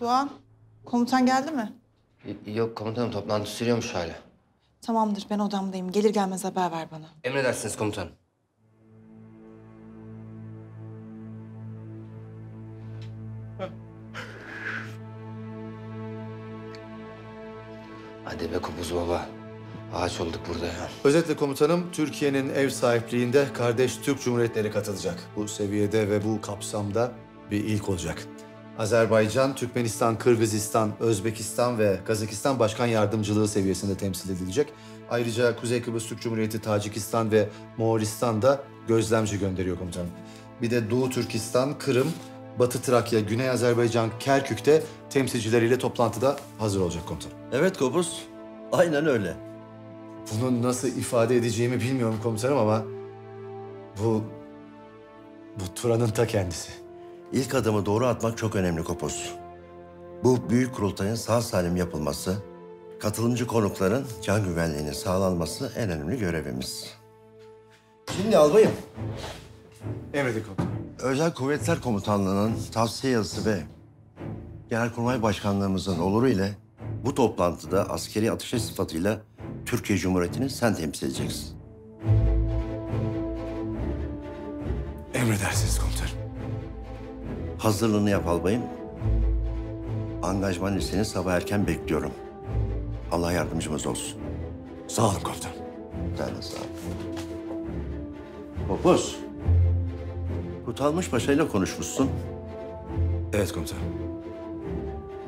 Doğan, komutan geldi mi?
Yok komutanım toplantı sürüyormuş hala.
Tamamdır. Ben odamdayım. Gelir gelmez haber ver bana.
Emredersiniz komutanım. Hadi be Kopuz baba. Ağaç olduk burada ya.
Özetle komutanım, Türkiye'nin ev sahipliğinde kardeş Türk Cumhuriyetleri katılacak. Bu seviyede ve bu kapsamda bir ilk olacak. Azerbaycan, Türkmenistan, Kırgızistan, Özbekistan ve Kazakistan başkan yardımcılığı seviyesinde temsil edilecek. Ayrıca Kuzey Kıbrıs Türk Cumhuriyeti, Tacikistan ve Moğolistan da gözlemci gönderiyor komutanım. Bir de Doğu Türkistan, Kırım, Batı Trakya, Güney Azerbaycan, Kerkük'te temsilcileriyle toplantıda hazır olacak komutanım.
Evet Kobus. Aynen öyle.
Bunu nasıl ifade edeceğimi bilmiyorum komutanım ama bu bu Turan'ın ta kendisi.
İlk adımı doğru atmak çok önemli Kopuz. Bu büyük kurultayın sağ salim yapılması, katılımcı konukların can güvenliğinin sağlanması en önemli görevimiz. Şimdi albayım.
Emredin komutanım.
Özel Kuvvetler Komutanlığı'nın tavsiye yazısı ve Genelkurmay Başkanlığımızın oluru ile bu toplantıda askeri ateşe sıfatıyla Türkiye Cumhuriyeti'ni sen temsil edeceksin.
Emredersiniz komutanım.
Hazırlığını yap albayım. Angajman listeni sabah erken bekliyorum. Allah yardımcımız olsun.
Sağ olun komutanım.
Sen de sağ ol. Kopuz. Kutalmış Paşa'yla konuşmuşsun.
Evet komutanım.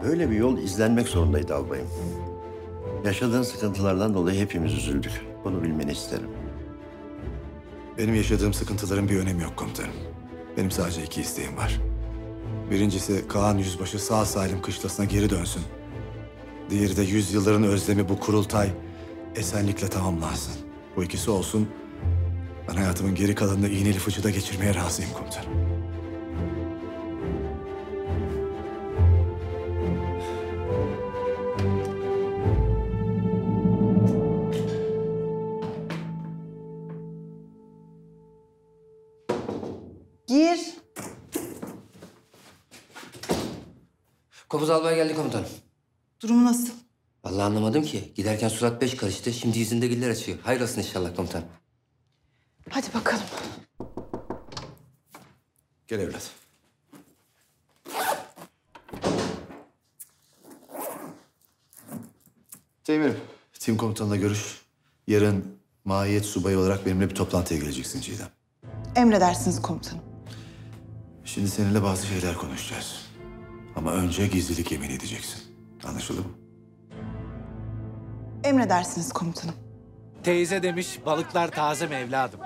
Böyle bir yol izlenmek zorundaydı albayım. Yaşadığın sıkıntılardan dolayı hepimiz üzüldük. Bunu bilmeni isterim.
Benim yaşadığım sıkıntıların bir önemi yok komutanım. Benim sadece iki isteğim var. Birincisi Kaan Yüzbaşı sağ salim kışlasına geri dönsün. Diğeri de yüzyılların özlemi bu kurultay esenlikle tamamlansın. Bu ikisi olsun. Ben hayatımın geri kalanını iğneli fıçıda geçirmeye razıyım komutanım.
Gir.
Kopuz albay geldi komutanım.
Durumu nasıl?
Vallahi anlamadım ki. Giderken surat beş karıştı. Şimdi yüzünde güller açıyor. Hayır olsun inşallah komutanım.
Hadi bakalım.
Gel evlat.
Temirim. Tim komutanla görüş. Yarın mahiyet subayı olarak benimle bir toplantıya geleceksin Çiğdem.
Emredersiniz komutanım.
Şimdi seninle bazı şeyler konuşacağız. Ama önce gizlilik yemin edeceksin. Anlaşıldı mı?
Emredersiniz komutanım.
Teyze demiş balıklar taze mi evladım?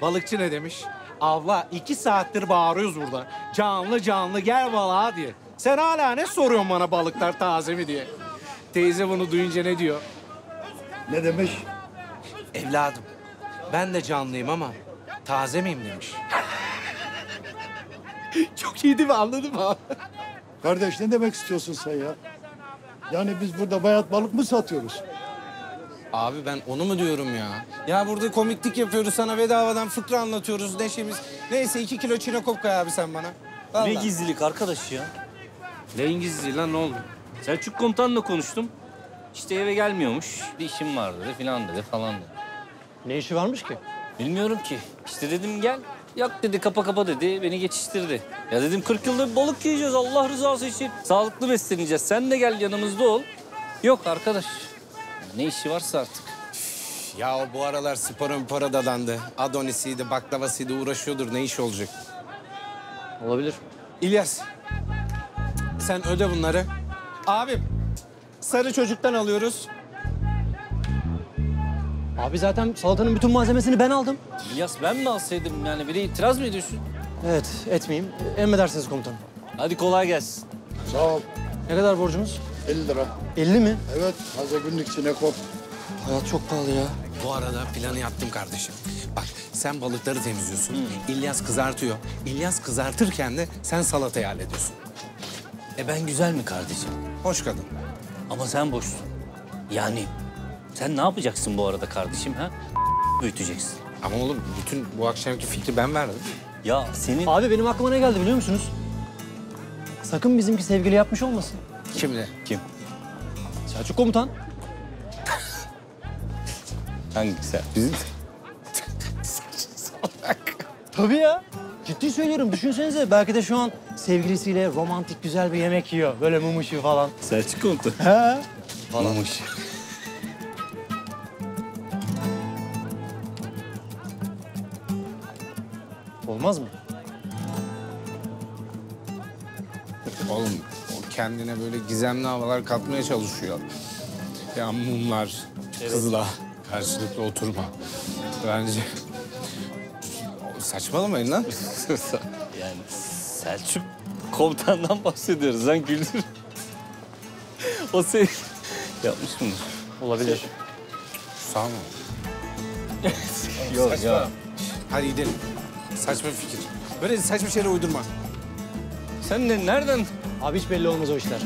Balıkçı ne demiş? Avla iki saattir bağırıyoruz burada. Canlı canlı gel balığa diye. Sen hala ne soruyorsun bana balıklar taze mi diye? Teyze bunu duyunca ne diyor?
Ne demiş?
Evladım ben de canlıyım ama taze miyim demiş. Çok iyi değil mi anladın mı?
Kardeş ne demek istiyorsun sen ya? Yani biz burada bayat balık mı satıyoruz?
Abi ben onu mu diyorum ya? Ya burada komiklik yapıyoruz sana bedavadan fıkra anlatıyoruz neşemiz. Neyse iki kilo çinekop koy abi sen bana. Vallahi.
Ne gizlilik arkadaş ya?
Neyin gizliliği lan ne oldu?
Selçuk komutanla konuştum. İşte eve gelmiyormuş. Bir işim var dedi filan dedi falan dedi.
Ne işi varmış ki?
Bilmiyorum ki. İşte dedim gel. Yok dedi kapa kapa dedi beni geçiştirdi. Ya dedim 40 yılda balık yiyeceğiz Allah rızası için. Sağlıklı besleneceğiz. Sen de gel yanımızda ol. Yok arkadaş. Ne işi varsa artık.
Ya o bu aralar spora para dadandı. Adonisiydi, baklavasıydı uğraşıyordur. Ne iş olacak?
Olabilir.
İlyas, sen öde bunları. Abim, sarı çocuktan alıyoruz.
Abi zaten salatanın bütün malzemesini ben aldım.
İlyas ben mi alsaydım yani bir de itiraz mı ediyorsun?
Evet, etmeyeyim. Emredersiniz komutanım.
Hadi kolay gelsin.
Sağ ol.
Ne kadar borcumuz?
50 lira.
50 mi?
Evet, taze günlük sinekop.
Hayat çok pahalı ya.
Bu arada planı yaptım kardeşim. Bak sen balıkları temizliyorsun. İlyas kızartıyor. İlyas kızartırken de sen salatayı hallediyorsun.
E ben güzel mi kardeşim?
Hoş kadın.
Ama sen boşsun. Yani sen ne yapacaksın bu arada kardeşim ha? Büyüteceksin.
Ama oğlum bütün bu akşamki fikri ben verdim.
Ya senin...
Abi benim aklıma ne geldi biliyor musunuz? Sakın bizimki sevgili yapmış olmasın.
Kimle?
Kim?
Selçuk komutan.
Hangisi?
Bizim...
Tabii ya. Ciddi söylüyorum. Düşünsenize belki de şu an sevgilisiyle romantik güzel bir yemek yiyor. Böyle mum ışığı falan.
Selçuk komutan.
He.
Falamış.
Olmaz mı?
Oğlum o kendine böyle gizemli havalar katmaya çalışıyor. Ya mumlar, kızla karşılıklı oturma. Bence saçmalamayın lan.
yani Selçuk komutandan bahsediyoruz lan güldür. o şey yapmış mıdır?
Olabilir.
Sağ mı?
Yok ya.
Hadi gidelim. Saçma fikir. Böyle saçma şeyler uydurma.
Sen de nereden?
Abi hiç belli olmaz o işler.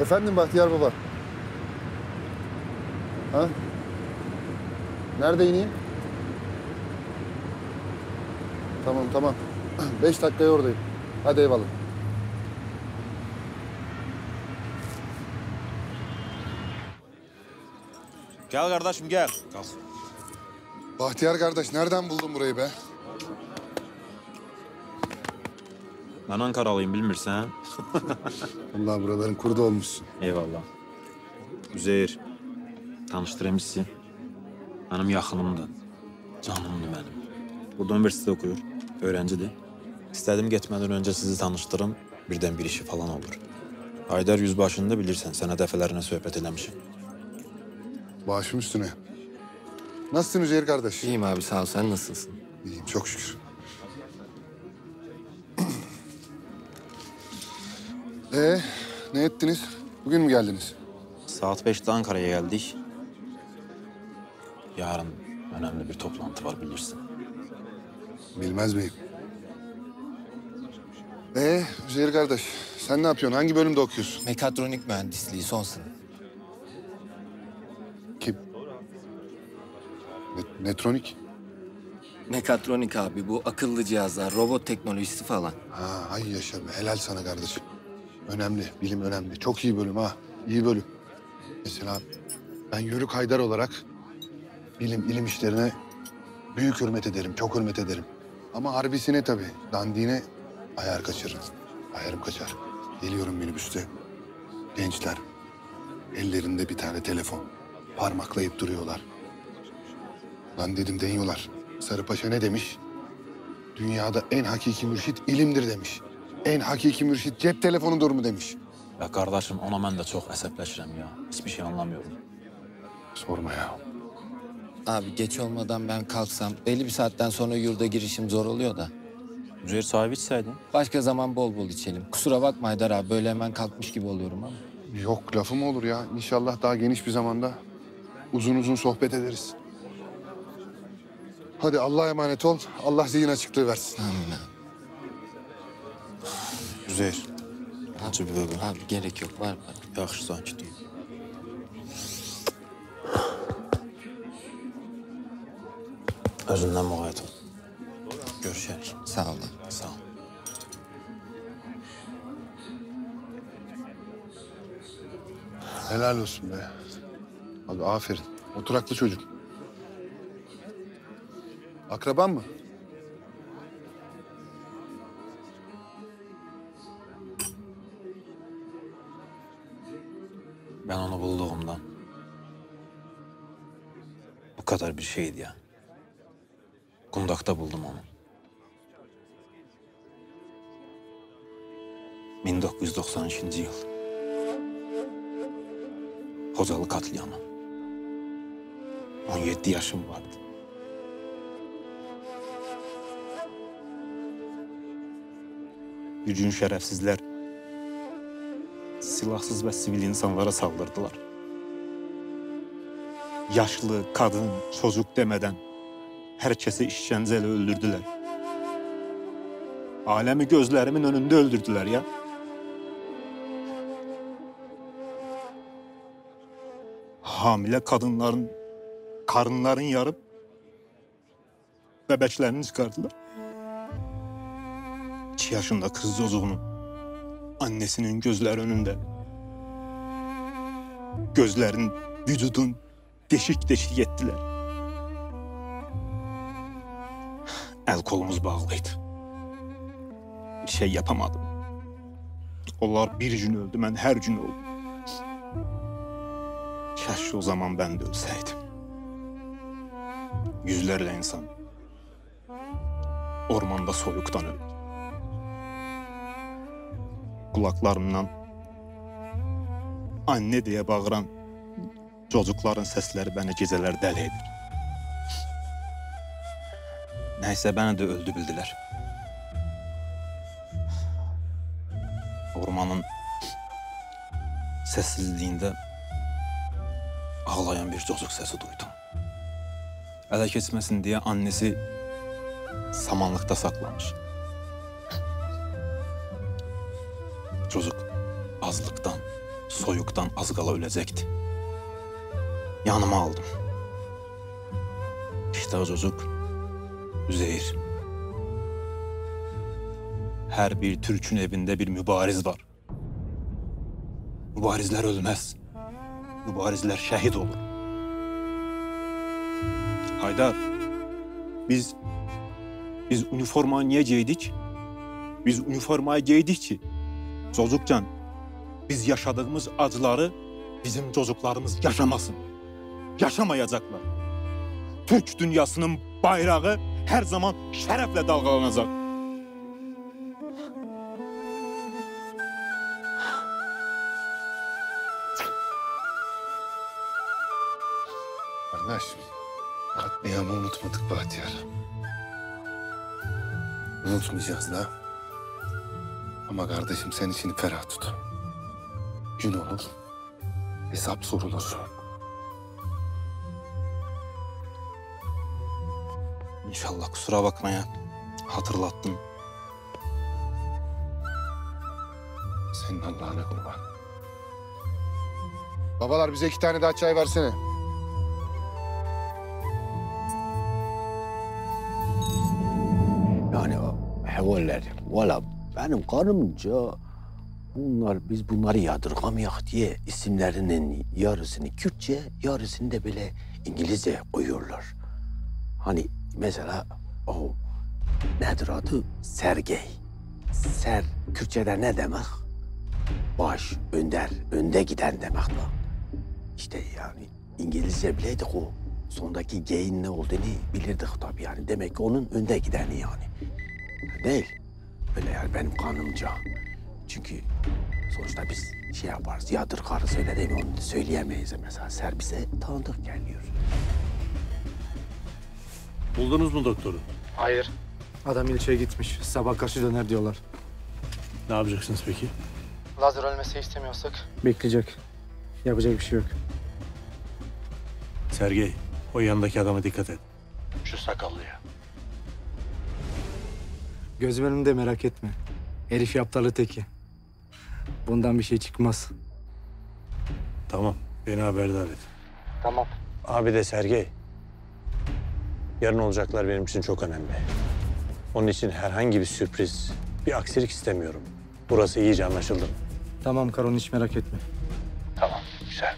Efendim Bahtiyar Baba. Ha? Nerede ineyim? Tamam tamam. Beş dakikaya oradayım. Hadi eyvallah.
Gel kardeşim gel.
Bahtiyar kardeş nereden buldun burayı be?
Ben Ankaralıyım bilmirsen.
Allah buraların kurdu olmuşsun.
Eyvallah. Üzeyir. Tanıştırayım sizi. Benim yakınımdı. Canımdı benim. Burada üniversitede okuyor. Öğrencidi. İstedim gitmeden önce sizi tanıştırım. Birden bir işi falan olur. Haydar Yüzbaşı'nı da bilirsen. Sana defelerine sohbet eləmişim.
Başım üstüne. Nasılsın Üzeyir kardeş?
İyiyim abi sağ ol. Sen nasılsın?
İyiyim çok şükür. Ee, ne ettiniz? Bugün mü geldiniz?
Saat beşte Ankara'ya geldik. Yarın önemli bir toplantı var bilirsin.
Bilmez miyim? Ee, Üzeyir kardeş, sen ne yapıyorsun? Hangi bölümde okuyorsun?
Mekatronik mühendisliği son sınıf.
Kim? Net- Netronik?
Mekatronik abi bu akıllı cihazlar, robot teknolojisi falan.
Ha, ay yaşa be. Helal sana kardeşim. Önemli, bilim önemli. Çok iyi bölüm ha. İyi bölüm. Mesela ben Yörük Haydar olarak bilim, ilim işlerine büyük hürmet ederim, çok hürmet ederim. Ama harbisine tabii, dandiğine ayar kaçırırım. Ayarım kaçar. Geliyorum minibüste. Gençler, ellerinde bir tane telefon. Parmaklayıp duruyorlar. Lan dedim deniyorlar. Sarıpaşa ne demiş? Dünyada en hakiki mürşit ilimdir demiş. En hakiki mürşit cep telefonudur mu demiş.
Ya kardeşim ona ben de çok esepleşirəm ya. Hiçbir şey anlamıyorum.
Sorma ya.
Abi geç olmadan ben kalksam belli bir saatten sonra yurda girişim zor oluyor da.
Üzeyir sahibi içseydin.
Başka zaman bol bol içelim. Kusura bakma Haydar abi böyle hemen kalkmış gibi oluyorum ama.
Yok lafı mı olur ya? İnşallah daha geniş bir zamanda uzun uzun sohbet ederiz. Hadi Allah'a emanet ol. Allah zihin açıklığı versin.
Amin
Üzeyir. Acı bir bebe.
Abi gerek yok var mı?
Yaxşı sakit ol. Özündən müğayət ol. Görüşərik.
Sağ ol.
Sağ ol.
Helal olsun be. Abi aferin. Oturaklı çocuk. Akraban mı?
Ben onu bulduğumdan bu kadar bir şeydi ya. Kundakta buldum onu. 1992 yıl. Hocalı katliamı. 17 yaşım vardı. Bir gün şerefsizler silahsız ve sivil insanlara saldırdılar. Yaşlı, kadın, çocuk demeden herkesi işkenceyle öldürdüler. Alemi gözlerimin önünde öldürdüler ya. Hamile kadınların karınların yarıp bebeklerini çıkardılar. İki yaşında kız çocuğunu annesinin gözleri önünde. Gözlerin, vücudun deşik deşik ettiler. Kolumuz bağlıydı. Bir şey yapamadım. Onlar bir gün öldü, ben her gün öldüm. Keşke o zaman ben de ölseydim. Yüzlerle insan ormanda soyuktan öldü. Kulaklarımdan anne diye bağıran çocukların sesleri beni geceler deli eder. Neyse beni de öldü bildiler. Ormanın sessizliğinde ağlayan bir çocuk sesi duydum. Ele geçmesin diye annesi samanlıkta saklamış. Çocuk azlıktan, soyuktan az kala ölecekti. Yanıma aldım. İşte o çocuk Üzeyir. Her bir Türk'ün evinde bir mübariz var. Mübarizler ölmez. Mübarizler şehit olur. Haydar, biz biz üniformayı niye giydik? Biz üniformayı giydik ki çocukken biz yaşadığımız acıları bizim çocuklarımız yaşamasın. Yaşamayacaklar. Türk dünyasının bayrağı her zaman şerefle dalgalanacak.
Kardeş, katliamı unutmadık Bahtiyar. Unutmayacağız da. Ama kardeşim sen içini ferah tut. Gün olur, hesap sorulur.
İnşallah kusura bakma ya. Hatırlattın.
Senin Allah'ına kurban. Babalar bize iki tane daha çay versene.
Yani hevaller valla benim kanımca bunlar biz bunları yadırgamayak diye isimlerinin yarısını Kürtçe yarısını da böyle İngilizce koyuyorlar. Hani mesela o nedir adı? Sergey. Ser Kürtçe'de ne demek? Baş, önder, önde giden demek la. İşte yani İngilizce bileydik o sondaki G'in ne olduğunu bilirdik tabii yani. Demek ki onun önde gideni yani. Değil. Öyle yani benim kanımca. Çünkü sonuçta biz şey yaparız, yadırgarız öyle değil mi? Onu söyleyemeyiz mesela. Ser bize tanıdık geliyor.
Buldunuz mu doktoru?
Hayır. Adam ilçeye gitmiş. Sabah karşı döner diyorlar.
Ne yapacaksınız peki?
Lazer ölmesi istemiyorsak? Bekleyecek. Yapacak bir şey yok.
Sergey, o yanındaki adama dikkat et. Şu sakallıya.
Gözüm önünde merak etme. Herif yaptalı teki. Bundan bir şey çıkmaz.
Tamam, beni haberdar et.
Tamam.
Abi de Sergey. Yarın olacaklar benim için çok önemli. Onun için herhangi bir sürpriz, bir aksilik istemiyorum. Burası iyice anlaşıldı mı?
Tamam Karon hiç merak etme.
Tamam, güzel.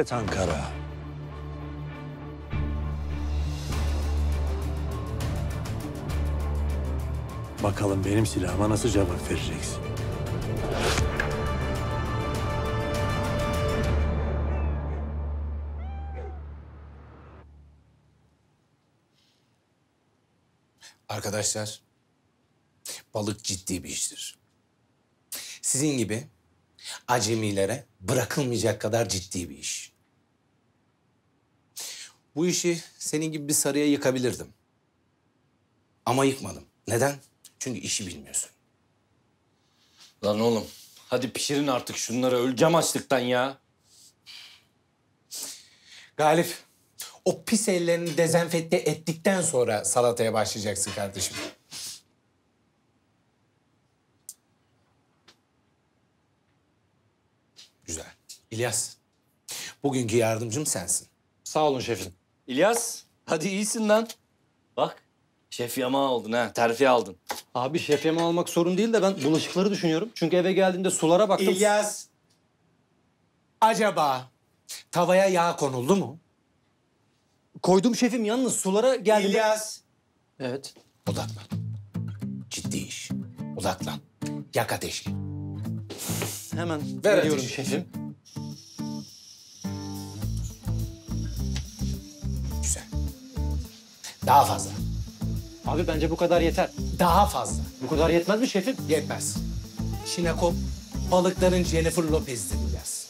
Evet Ankara. Bakalım benim silahıma nasıl cevap vereceksin?
Arkadaşlar, balık ciddi bir iştir. Sizin gibi acemilere bırakılmayacak kadar ciddi bir iş. Bu işi senin gibi bir sarıya yıkabilirdim. Ama yıkmadım. Neden? Çünkü işi bilmiyorsun.
Lan oğlum hadi pişirin artık şunları öleceğim açlıktan ya.
Galip, o pis ellerini dezenfekte ettikten sonra salataya başlayacaksın kardeşim. Güzel. İlyas, bugünkü yardımcım sensin.
Sağ olun şefim.
İlyas hadi iyisin lan. Bak şef yamağı oldun ha terfi aldın.
Abi şef yemeği almak sorun değil de ben bulaşıkları düşünüyorum. Çünkü eve geldiğimde sulara baktım.
İlyas, acaba tavaya yağ konuldu mu?
Koydum şefim yalnız sulara geldiğimde...
İlyas.
Evet.
Odaklan. Ciddi iş. Odaklan. Yak ateşi.
Hemen
Ver
veriyorum
ateşi.
şefim.
Daha fazla.
Abi bence bu kadar yeter.
Daha fazla.
Bu kadar yetmez mi şefim?
Yetmez. Şinako balıkların Jennifer Lopez'dir İlyas.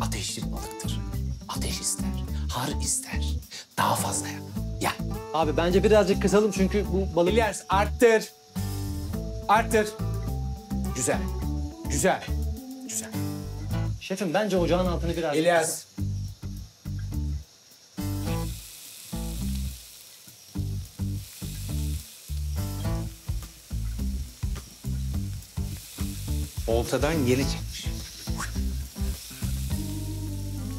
Ateşli balıktır. Ateş ister. Har ister. Daha fazla yap. Ya.
Abi bence birazcık kısalım çünkü bu balık...
İlyas arttır. Arttır. Güzel. Güzel. Güzel.
Şefim bence ocağın altını biraz...
İlyas. Oltadan yeni çıkmış.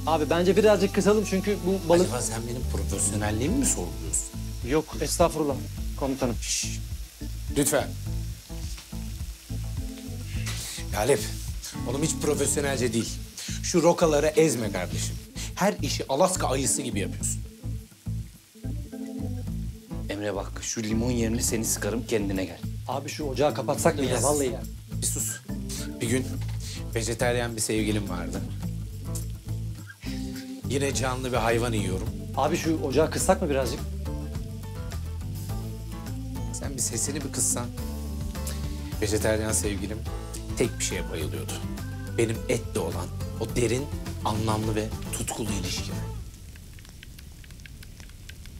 Abi bence birazcık kısalım çünkü bu balık...
Acaba sen benim profesyonelliğimi mi sorguluyorsun?
Yok estağfurullah komutanım.
Lütfen. Galip, oğlum hiç profesyonelce değil. Şu rokaları ezme kardeşim. Her işi Alaska ayısı gibi yapıyorsun.
Emre bak şu limon yerine seni sıkarım kendine gel.
Abi şu ocağı kapatsak mı ya vallahi ya.
Bir sus. Bir gün vejeteryan bir sevgilim vardı. Yine canlı bir hayvan yiyorum.
Abi şu ocağı kıssak mı birazcık?
Sen bir sesini bir kıssan. Vejeteryan sevgilim tek bir şeye bayılıyordu. Benim etle olan o derin, anlamlı ve tutkulu ilişkim.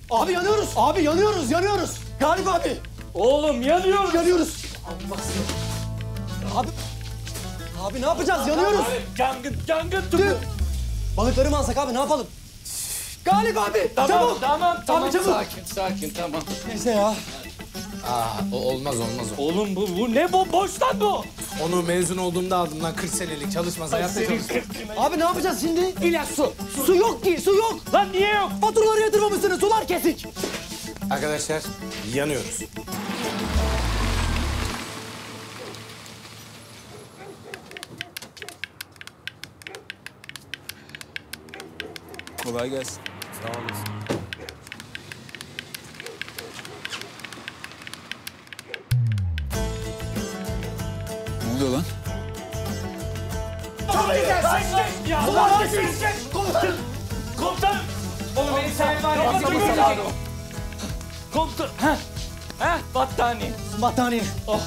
Abi yanıyoruz. Abi yanıyoruz, yanıyoruz. Galip abi.
Oğlum yanıyoruz.
Yanıyoruz. Abi. Abi ne yapacağız? Yanıyoruz.
Yangın, yangın tüpü.
Balıkları mı alsak abi ne yapalım? Galip abi.
Tamam,
çabuk.
tamam, tamam.
Abi çabuk.
Sakin, sakin, tamam.
Neyse ya.
Aa, o olmaz olmaz o.
Oğlum bu, bu ne bu? Boş lan bu.
Onu mezun olduğumda aldım lan 40 senelik çalışmaz hayatta çalışmaz.
Abi ne yapacağız şimdi? İlaç su. Su yok ki, su yok.
Lan niye yok?
Faturaları yatırmamışsınız, sular kesik.
Arkadaşlar yanıyoruz.
Kolay gelsin.
Sağ olasın.
Ne oluyor lan?
Komutanım! Komutanım! Oğlum beni sen var ya. Komutan! Heh! Heh battaniye.
Battaniye.
Oh.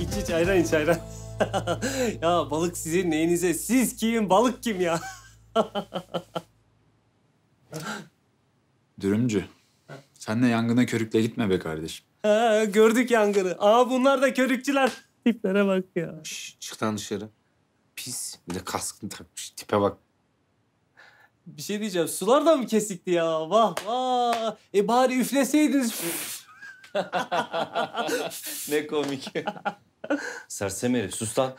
İç iç ayran iç ayran. ya balık sizin neyinize? Siz kim? Balık kim ya?
Dürümcü. Sen de yangına körükle gitme be kardeşim.
Ha, gördük yangını. Aa bunlar da körükçüler. Tiplere bak ya.
Çık lan dışarı. Pis. Bir de kaskını takmış. Tipe bak.
Bir şey diyeceğim. Sular da mı kesikti ya? Vah vah. E bari üfleseydiniz.
ne komik. Sersem herif sus lan.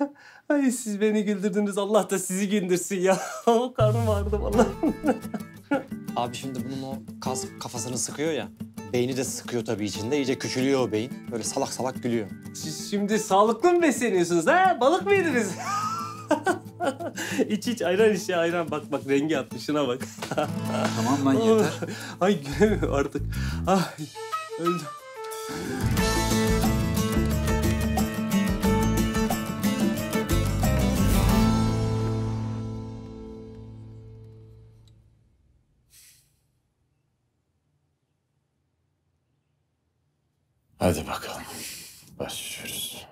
Ay siz beni güldürdünüz. Allah da sizi güldürsün ya. Karnım ağrıdı vallahi.
Abi şimdi bunun o kas kafasını sıkıyor ya. Beyni de sıkıyor tabii içinde. İyice küçülüyor o beyin. Böyle salak salak gülüyor.
Siz şimdi sağlıklı mı besleniyorsunuz ha? Balık mı yediniz? iç iç ayran iç ya ayran. Bak bak rengi atmış şuna bak.
Tamam lan yeter.
Ay gülemiyorum artık. Ay öldüm.
Hadi bakalım. Başlıyoruz.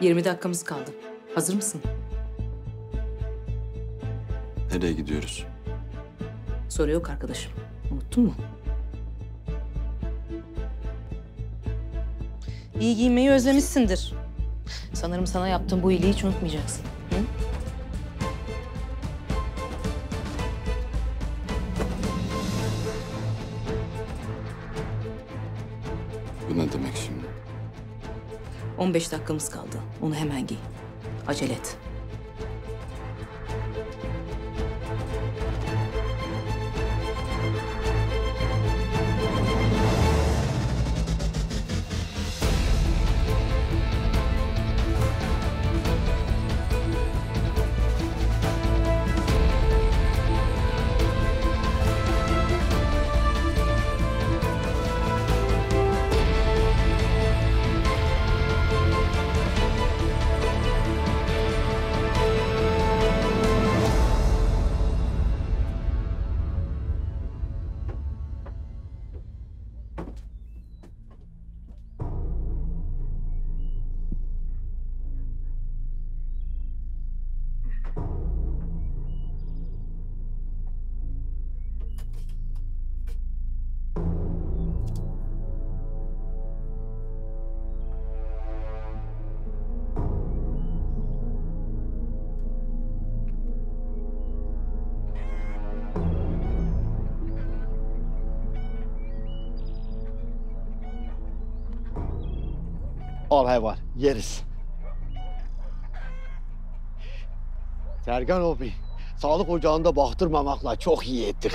Yirmi dakikamız kaldı. Hazır mısın?
Nereye gidiyoruz?
Soru yok arkadaşım. Unuttun mu? İyi giymeyi özlemişsindir. Sanırım sana yaptığım bu iyiliği hiç unutmayacaksın. Hı?
Bu ne demek şimdi?
15 dakikamız kaldı. Onu hemen giy. Acele et.
Al he var, yeriz. Sergen abi, sağlık ocağında baktırmamakla çok iyi ettik.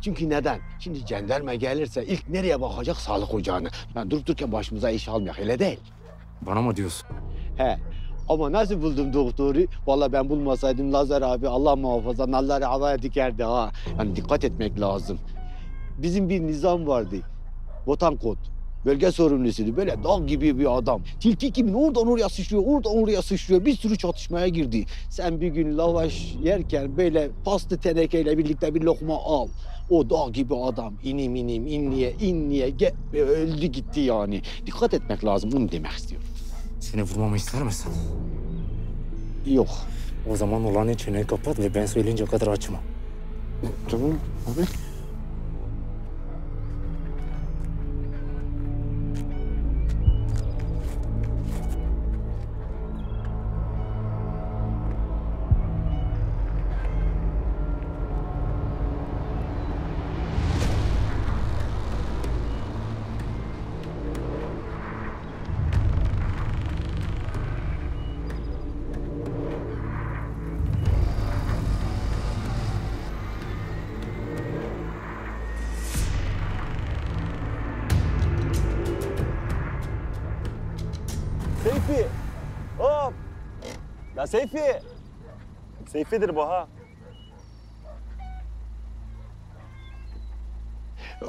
Çünkü neden? Şimdi jandarma gelirse ilk nereye bakacak? Sağlık ocağına. Yani durup dururken başımıza iş almayak, öyle değil.
Bana mı diyorsun?
He. Ama nasıl buldum doktoru? Vallahi ben bulmasaydım Lazer abi Allah muhafaza nalları havaya dikerdi ha. Yani dikkat etmek lazım. Bizim bir nizam vardı. Votankot. Bölge sorumlusuydu. Böyle dağ gibi bir adam. Tilki gibi oradan oraya sıçrıyor, oradan oraya sıçrıyor. Bir sürü çatışmaya girdi. Sen bir gün lavaş yerken böyle pastı tenekeyle birlikte bir lokma al. O dağ gibi adam inim inim inliye inliye ge- öldü gitti yani. Dikkat etmek lazım bunu demek istiyorum.
Seni vurmamı ister misin?
Yok.
O zaman olanın içine kapat ve ben söyleyince kadar açma.
Tamam abi.
Seyfi'dir bu ha.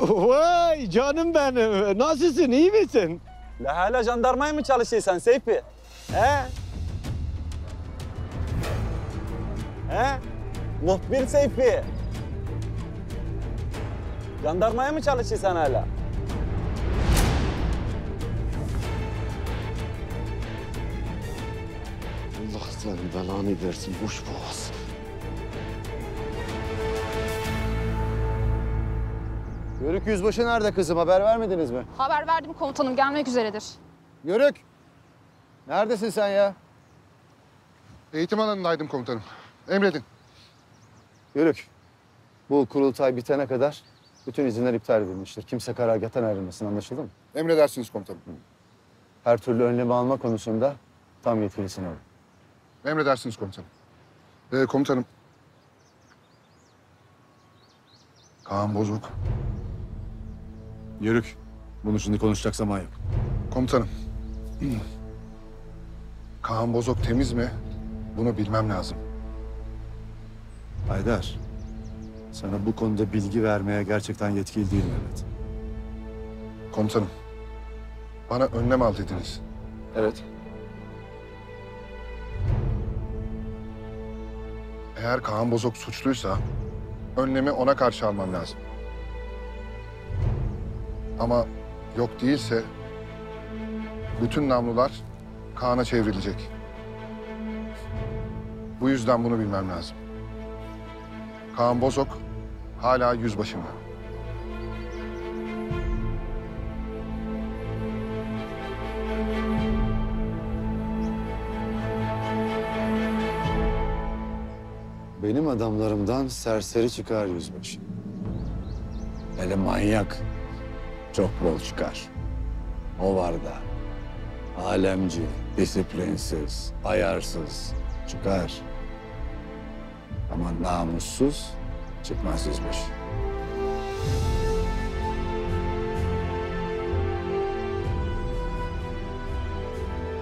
Vay canım benim. Nasılsın? iyi misin?
La hala jandarmaya mı çalışıyorsun Seyfi? He? He? Muhbir Seyfi. Jandarmaya mı çalışıyorsun hala?
Senin belanı versin boş boğaz.
Yörük Yüzbaşı nerede kızım? Haber vermediniz mi?
Haber verdim komutanım gelmek üzeredir.
Yörük! Neredesin sen ya?
Eğitim alanındaydım komutanım. Emredin.
Yörük. Bu kurultay bitene kadar bütün izinler iptal edilmiştir. Kimse karargâhtan ayrılmasın anlaşıldı mı?
Emredersiniz komutanım.
Her türlü önlemi alma konusunda tam yetkilisin olun.
Emredersiniz komutanım. Ee, komutanım. Kaan Bozok.
Yörük. Bunu şimdi konuşacak zaman yok.
Komutanım. Kaan Bozok temiz mi? Bunu bilmem lazım.
Haydar. Sana bu konuda bilgi vermeye gerçekten yetkili değilim evet.
Komutanım. Bana önlem al dediniz.
Evet.
Eğer Kaan Bozok suçluysa önlemi ona karşı almam lazım. Ama yok değilse bütün namlular Kaan'a çevrilecek. Bu yüzden bunu bilmem lazım. Kaan Bozok hala yüzbaşımda.
Benim adamlarımdan serseri çıkar yüzbaşı. Hele manyak çok bol çıkar. O var da alemci, disiplinsiz, ayarsız çıkar. Ama namussuz çıkmaz yüzbaşı.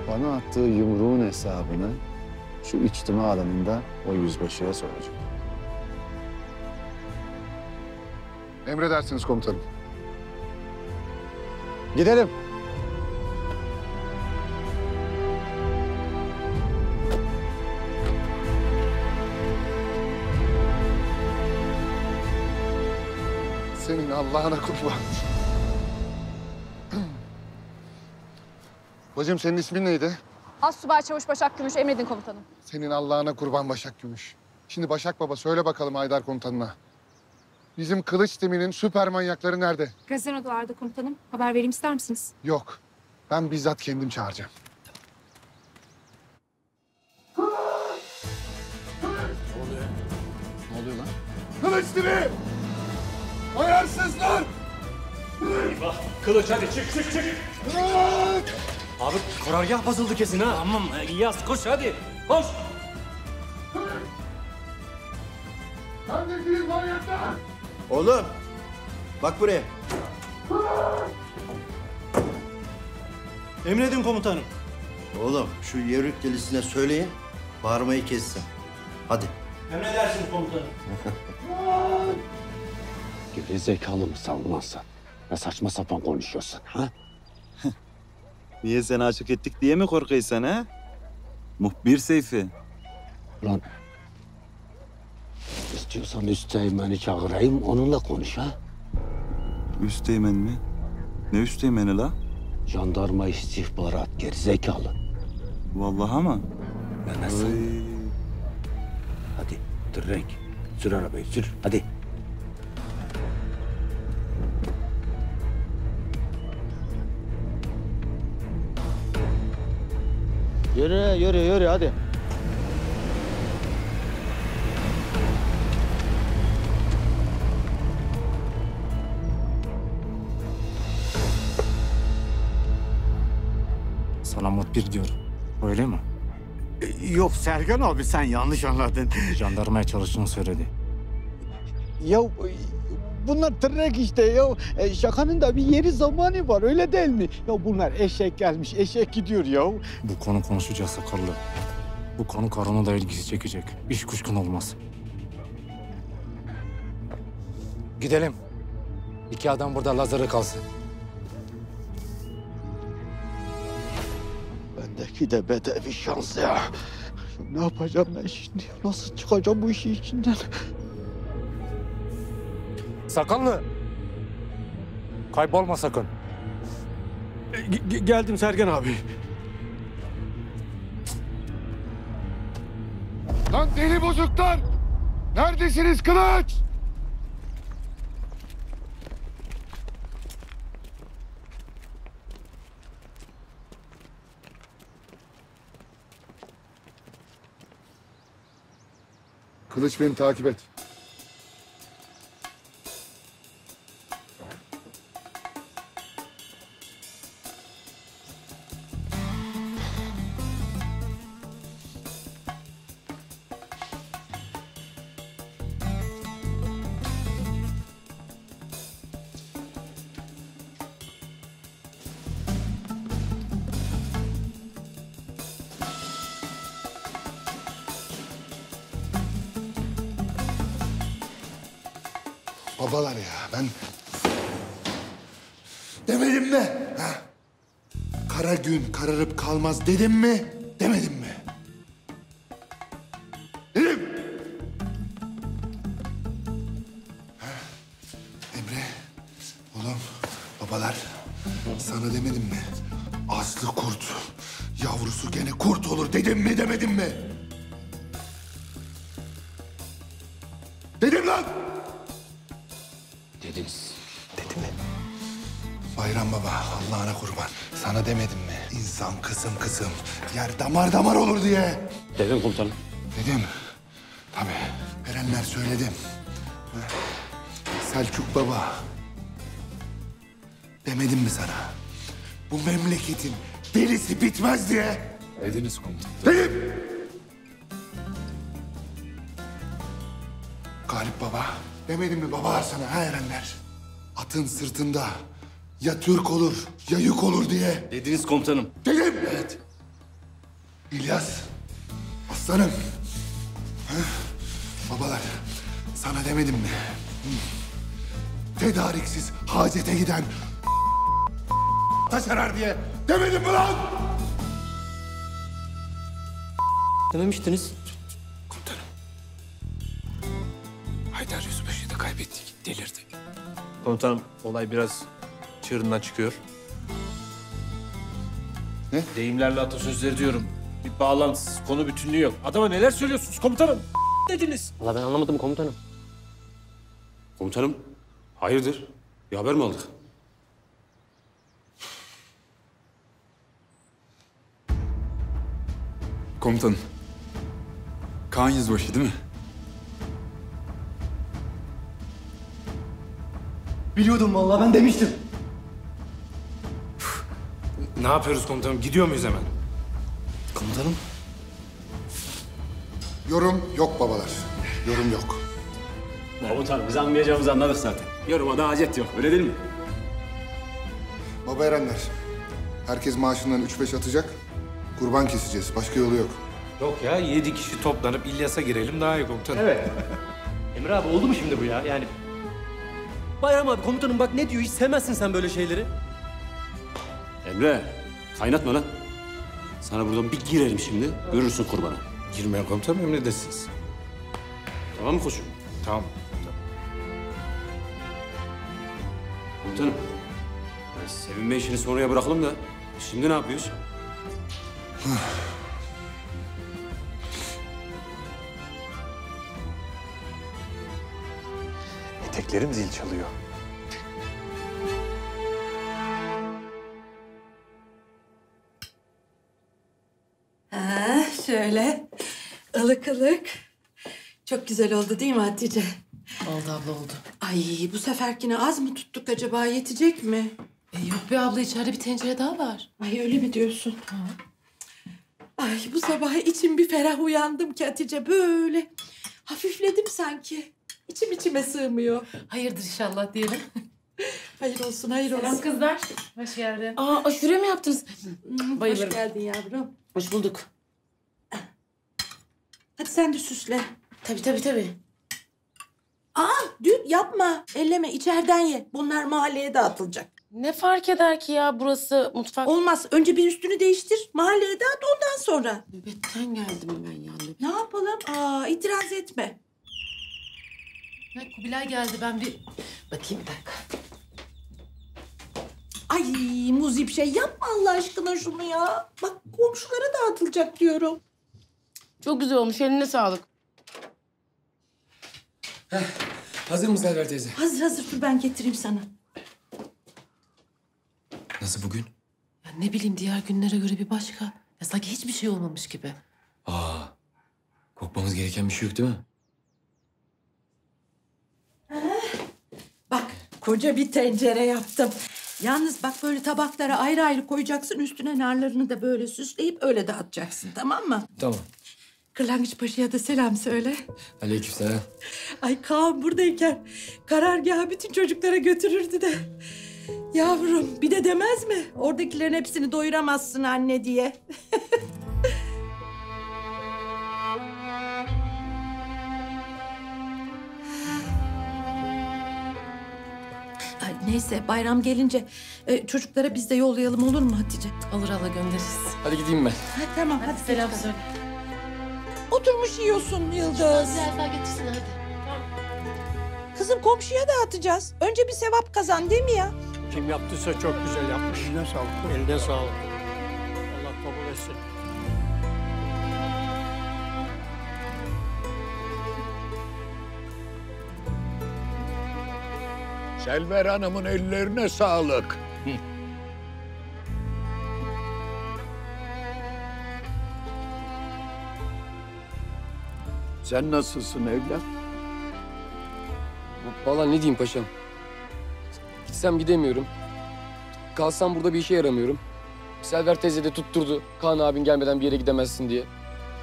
Bana attığı yumruğun hesabını şu içtima alanında o yüzbaşıya soracağım.
Emredersiniz komutanım.
Gidelim.
Senin Allah'ına kurban. Bacım senin ismin neydi?
Assubay Çavuş Başak Gümüş emredin komutanım.
Senin Allah'ına kurban Başak Gümüş. Şimdi Başak Baba söyle bakalım Haydar komutanına. Bizim kılıç timinin süper manyakları nerede?
Gazinodalarda komutanım. Haber vereyim ister misiniz?
Yok. Ben bizzat kendim çağıracağım.
Ne oluyor lan?
Kılıç timi! Ayarsızlar!
Eyvah. Kılıç hadi çık çık çık. Abi karargah basıldı kesin ha. Tamam İlyas koş hadi. Koş.
Neredesiniz manyaklar?
Oğlum bak buraya.
Emredin komutanım.
Oğlum şu yörük delisine söyleyin bağırmayı kessin. Hadi.
Emredersiniz komutanım.
Geri zekalı mısın ulan sen? Ne saçma sapan konuşuyorsun ha?
Niye seni açık ettik diye mi korkuyorsun ha? Muhbir Seyfi.
Lan istiyorsan üsteğmeni çağırayım onunla konuş ha.
Üsteğmen mi? Ne üsteğmeni la?
Jandarma istihbarat gerizekalı.
Vallahi ama.
Ben nasıl? Hadi renk. Sür arabayı sür hadi.
Yürü yürü yürü hadi.
Salamat bir diyorum. Öyle mi?
Yok Sergen abi sen yanlış anladın.
Jandarmaya çalıştığını söyledi.
Ya bunlar tırnak işte ya. E, şakanın da bir yeri zamanı var öyle değil mi? Ya bunlar eşek gelmiş eşek gidiyor ya.
Bu konu konuşacağız sakallı. Bu konu karına da ilgisi çekecek. İş kuşkun olmaz. Gidelim. İki adam burada Lazar'a kalsın.
Bendeki de bedevi şans. Ya Ne yapacağım ben şimdi? Nasıl çıkacağım bu işin içinden?
Sakallı. Kaybolma sakın.
geldim Sergen abi.
Lan deli bozuklar! Neredesiniz Kılıç? Kılıç beni takip et. Demedim mi? Ha? Kara gün kararıp kalmaz dedim mi? Demedim mi? Dedim
komutanım.
Dedim. Tabii. Erenler söyledim. Selçuk baba. Demedim mi sana? Bu memleketin delisi bitmez diye.
Dediniz komutanım.
Dedim. Galip baba. Demedim mi babalar sana ha Erenler? Atın sırtında ya Türk olur ya yük olur diye.
Dediniz komutanım.
Dedim. Evet. İlyas. Aslanım. Ha? Babalar sana demedim mi? Tedariksiz hacete giden taşerer diye demedim mi lan?
Dememiştiniz.
Haydar Yüzbaşı'yı da kaybettik. Delirdi.
Komutanım olay biraz çığırından çıkıyor.
Ne?
Deyimlerle atasözleri diyorum. Bağlantısız, konu bütünlüğü yok. Adama neler söylüyorsunuz komutanım? dediniz.
Valla ben anlamadım komutanım.
Komutanım, hayırdır? Bir haber mi aldık?
Komutanım. Kaan Yüzbaşı değil mi?
Biliyordum vallahi ben demiştim.
Ne yapıyoruz komutanım? Gidiyor muyuz hemen?
Komutanım.
Yorum yok babalar. Yorum yok.
Komutanım biz anlayacağımızı anladık zaten. Yoruma da hacet yok öyle değil mi?
Baba Erenler. Herkes maaşından üç beş atacak. Kurban keseceğiz. Başka yolu yok.
Yok ya yedi kişi toplanıp İlyas'a girelim daha iyi komutanım.
Evet. Emre abi oldu mu şimdi bu ya? Yani Bayram abi komutanım bak ne diyor hiç sevmezsin sen böyle şeyleri.
Emre kaynatma lan. Sana buradan bir girelim şimdi görürsün kurbanı.
Girmeyen komutanım emredesiniz.
Tamam mı koçum?
Tamam.
Komutanım. ya Sevinme işini sonraya bırakalım da şimdi ne yapıyoruz?
Eteklerim zil çalıyor.
Şöyle ılık ılık. Çok güzel oldu değil mi Hatice?
Oldu abla oldu.
Ay bu seferkine az mı tuttuk acaba yetecek mi?
E, yok be abla içeride bir tencere daha var.
Ay öyle mi diyorsun? Ay bu sabah içim bir ferah uyandım ki Hatice böyle. Hafifledim sanki. İçim içime sığmıyor.
Hayırdır inşallah diyelim.
Hayır olsun, hayır olsun.
Selam kızlar. Hoş geldin. Aa aşure mi yaptınız? Bayılırım.
Hoş geldin yavrum.
Hoş bulduk.
Hadi sen de süsle.
Tabii tabii tabii.
Aa düt yapma. Elleme içeriden ye. Bunlar mahalleye dağıtılacak.
Ne fark eder ki ya burası mutfak?
Olmaz. Önce bir üstünü değiştir. Mahalleye dağıt ondan sonra.
Nöbetten geldim ben ya.
Ne yapalım? Aa itiraz etme.
Ha, Kubilay geldi ben bir bakayım bir dakika.
Ay muzip şey yapma Allah aşkına şunu ya. Bak komşulara dağıtılacak diyorum.
Çok güzel olmuş. Eline sağlık.
Hazır mısın Selver teyze?
Hazır hazır dur ben getireyim sana.
Nasıl bugün?
Ya ne bileyim diğer günlere göre bir başka. Ya sanki hiçbir şey olmamış gibi.
Aa, korkmamız gereken bir şey yok değil mi?
Bak koca bir tencere yaptım. Yalnız bak böyle tabaklara ayrı ayrı koyacaksın. Üstüne narlarını da böyle süsleyip öyle dağıtacaksın tamam mı?
Tamam.
Kırlangıç Paşa'ya da selam söyle.
Aleykümselam.
Ay Kaan buradayken karargaha bütün çocuklara götürürdü de. Yavrum bir de demez mi? Oradakilerin hepsini doyuramazsın anne diye. Ay, neyse bayram gelince e, çocuklara biz de yollayalım olur mu Hatice?
Alır ala göndeririz.
Hadi gideyim ben.
Ha, tamam hadi,
selam
geç
söyle.
Oturmuş yiyorsun Yıldız.
Daha getirsin hadi.
Kızım komşuya dağıtacağız. Önce bir sevap kazan değil mi ya?
Kim yaptıysa çok güzel yapmış. Eline sağlık. Eline sağlık. Allah kabul etsin.
Selver Hanım'ın ellerine sağlık. Sen nasılsın evlat?
Vallahi ne diyeyim paşam. Gitsem gidemiyorum. Kalsam burada bir işe yaramıyorum. Selver teyze de tutturdu. Kaan abin gelmeden bir yere gidemezsin diye.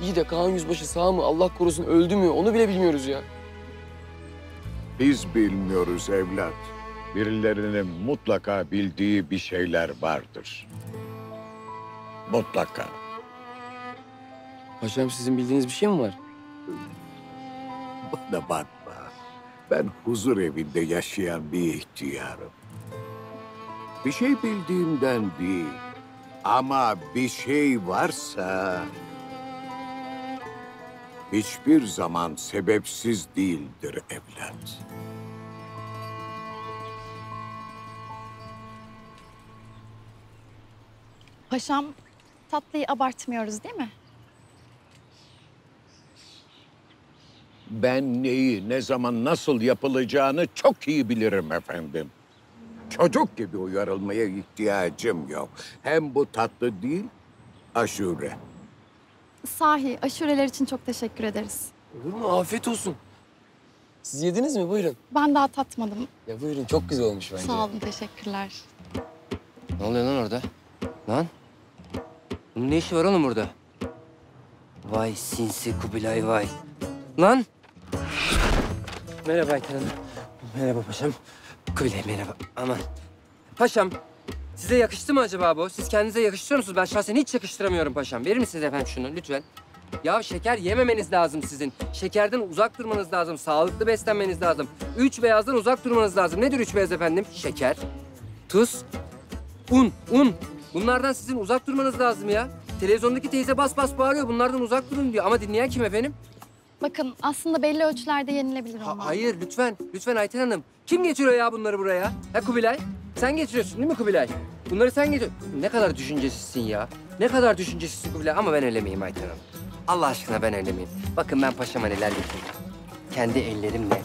İyi de Kaan Yüzbaşı sağ mı? Allah korusun öldü mü? Onu bile bilmiyoruz ya.
Biz bilmiyoruz evlat. Birilerinin mutlaka bildiği bir şeyler vardır. Mutlaka.
Paşam sizin bildiğiniz bir şey mi var?
Bana bakma. Ben huzur evinde yaşayan bir ihtiyarım. Bir şey bildiğimden değil. Ama bir şey varsa... Hiçbir zaman sebepsiz değildir evlat.
Paşam tatlıyı abartmıyoruz değil mi?
Ben neyi, ne zaman, nasıl yapılacağını çok iyi bilirim efendim. Çocuk gibi uyarılmaya ihtiyacım yok. Hem bu tatlı değil, aşure.
Sahi aşureler için çok teşekkür ederiz.
Olur mu? Afiyet olsun. Siz yediniz mi? Buyurun.
Ben daha tatmadım.
Ya buyurun çok güzel olmuş bence.
Sağ olun teşekkürler.
Ne oluyor lan orada? Lan? Bunun ne işi var oğlum burada? Vay sinsi Kubilay vay. Lan! Merhaba Ayten Hanım. Merhaba paşam. Kubilay merhaba. Aman. Paşam, size yakıştı mı acaba bu? Siz kendinize yakıştırıyor musunuz? Ben şahsen hiç yakıştıramıyorum paşam. Verir misiniz efendim şunu lütfen? Ya şeker yememeniz lazım sizin. Şekerden uzak durmanız lazım. Sağlıklı beslenmeniz lazım. Üç beyazdan uzak durmanız lazım. Nedir üç beyaz efendim? Şeker, tuz, un, un. Bunlardan sizin uzak durmanız lazım ya. Televizyondaki teyze bas bas bağırıyor. Bunlardan uzak durun diyor. Ama dinleyen kim efendim?
Bakın aslında belli ölçülerde yenilebilir
Ha-
onlar.
hayır lütfen. Lütfen Ayten Hanım. Kim getiriyor ya bunları buraya? Ha Kubilay? Sen getiriyorsun değil mi Kubilay? Bunları sen getir. Ne kadar düşüncesizsin ya. Ne kadar düşüncesizsin Kubilay. Ama ben öyle miyim Ayten Hanım? Allah aşkına ben öyle miyim? Bakın ben paşama neler getirdim. Kendi ellerimle.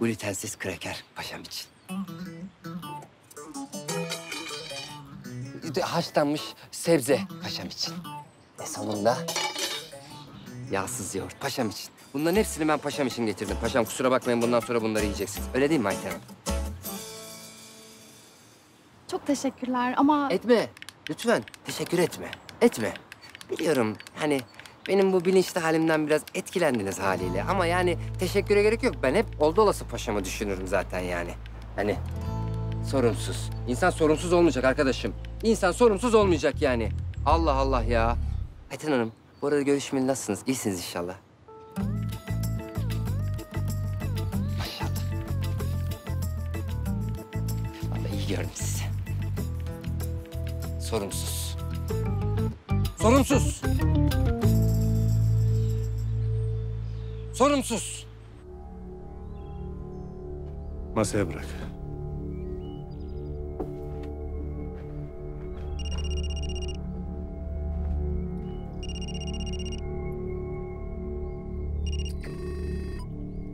Glutensiz kraker paşam için. Haşlanmış sebze paşam için. Ve sonunda yağsız yoğurt paşam için. Bunların hepsini ben paşam için getirdim. Paşam kusura bakmayın bundan sonra bunları yiyeceksiniz. Öyle değil mi Ayten Hanım?
Çok teşekkürler ama
Etme. Lütfen. Teşekkür etme. Etme. Biliyorum hani benim bu bilinçli halimden biraz etkilendiniz haliyle. Ama yani teşekküre gerek yok. Ben hep oldu olası paşamı düşünürüm zaten yani. Hani sorunsuz. İnsan sorunsuz olmayacak arkadaşım. İnsan sorunsuz olmayacak yani. Allah Allah ya. Ayten Hanım, bu arada görüşmeli nasılsınız? İyisiniz inşallah. Maşallah. Vallahi iyi gördüm sizi. Sorunsuz. Sorumsuz. Sorumsuz.
Masaya bırak.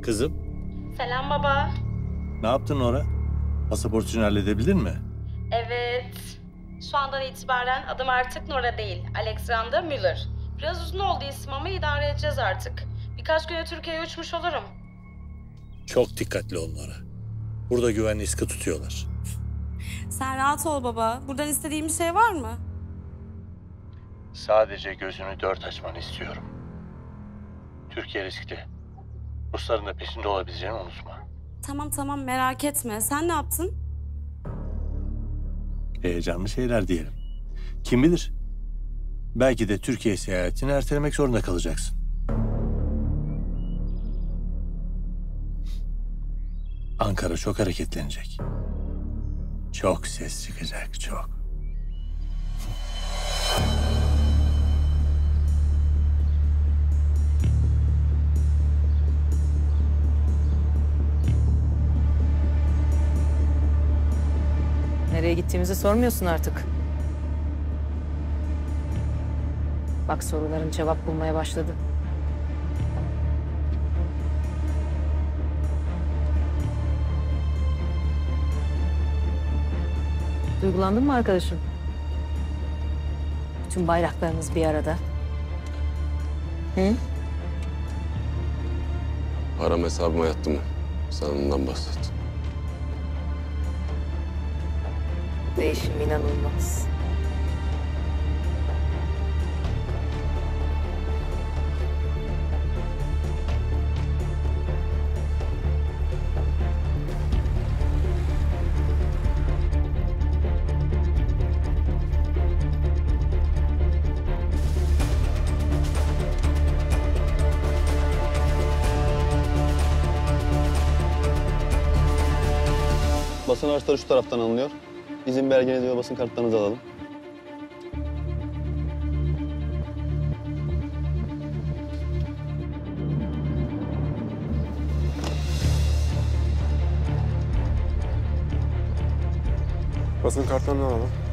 Kızım,
Selam baba.
ne yaptın Nora? Pasaport için halledebildin mi?
Evet. Şu andan itibaren adım artık Nora değil. Alexander Müller. Biraz uzun oldu isim ama idare edeceğiz artık. Birkaç güne Türkiye'ye uçmuş olurum.
Çok dikkatli ol Nora. Burada güvenliği sıkı tutuyorlar.
Sen rahat ol baba. Buradan istediğim bir şey var mı?
Sadece gözünü dört açmanı istiyorum. Türkiye riskli. Rusların da peşinde olabileceğini unutma.
Tamam tamam merak etme. Sen ne yaptın?
Heyecanlı şeyler diyelim. Kim bilir? Belki de Türkiye seyahatini ertelemek zorunda kalacaksın. Ankara çok hareketlenecek. Çok ses çıkacak, çok.
Nereye gittiğimizi sormuyorsun artık. Bak soruların cevap bulmaya başladı. Duygulandın mı arkadaşım? Bütün bayraklarınız bir arada. Hı?
Param hesabıma yattı mı? Sen ondan bahset.
Değişim inanılmaz.
Basın araçları şu taraftan alınıyor. İzin belgenizi ve basın kartlarınızı alalım.
Basın kartlarını alalım.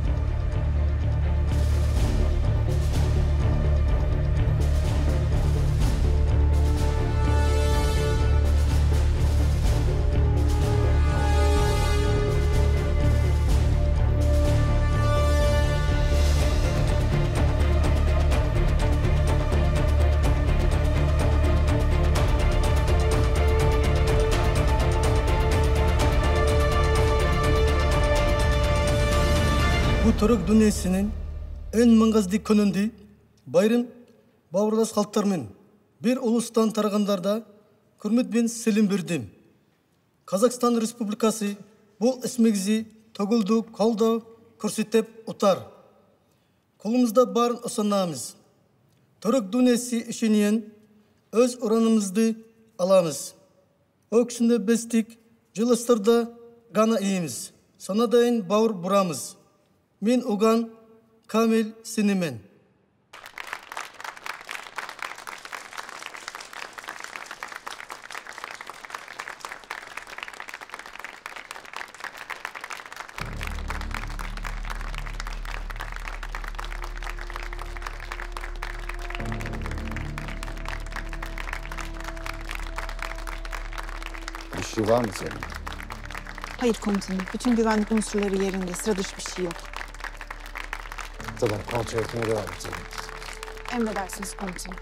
түрік дүниесінің ең маңызды күнінде байрын бауырлас халықтармен бір ұлыстан тарағандарда құрметпен сәлем бердім. Қазақстан республикасы бұл ісмегізі төгілді қолдау көрсетіп ұтар қолымызда барын ұсынамыз. Түрік дүниесі ішінен өз ұранымызды аламыз. Өксінде біз тек жылыстырда ғана иеміз санадайын бауыр бұрамыз Min Ugan Kamil Sinimen.
Bir şey var mı senin?
Hayır komutanım. Bütün güvenlik unsurları yerinde. Sıra dışı bir şey yok
Tamam kontrol etmeye devam edelim.
Emredersiniz komutanım.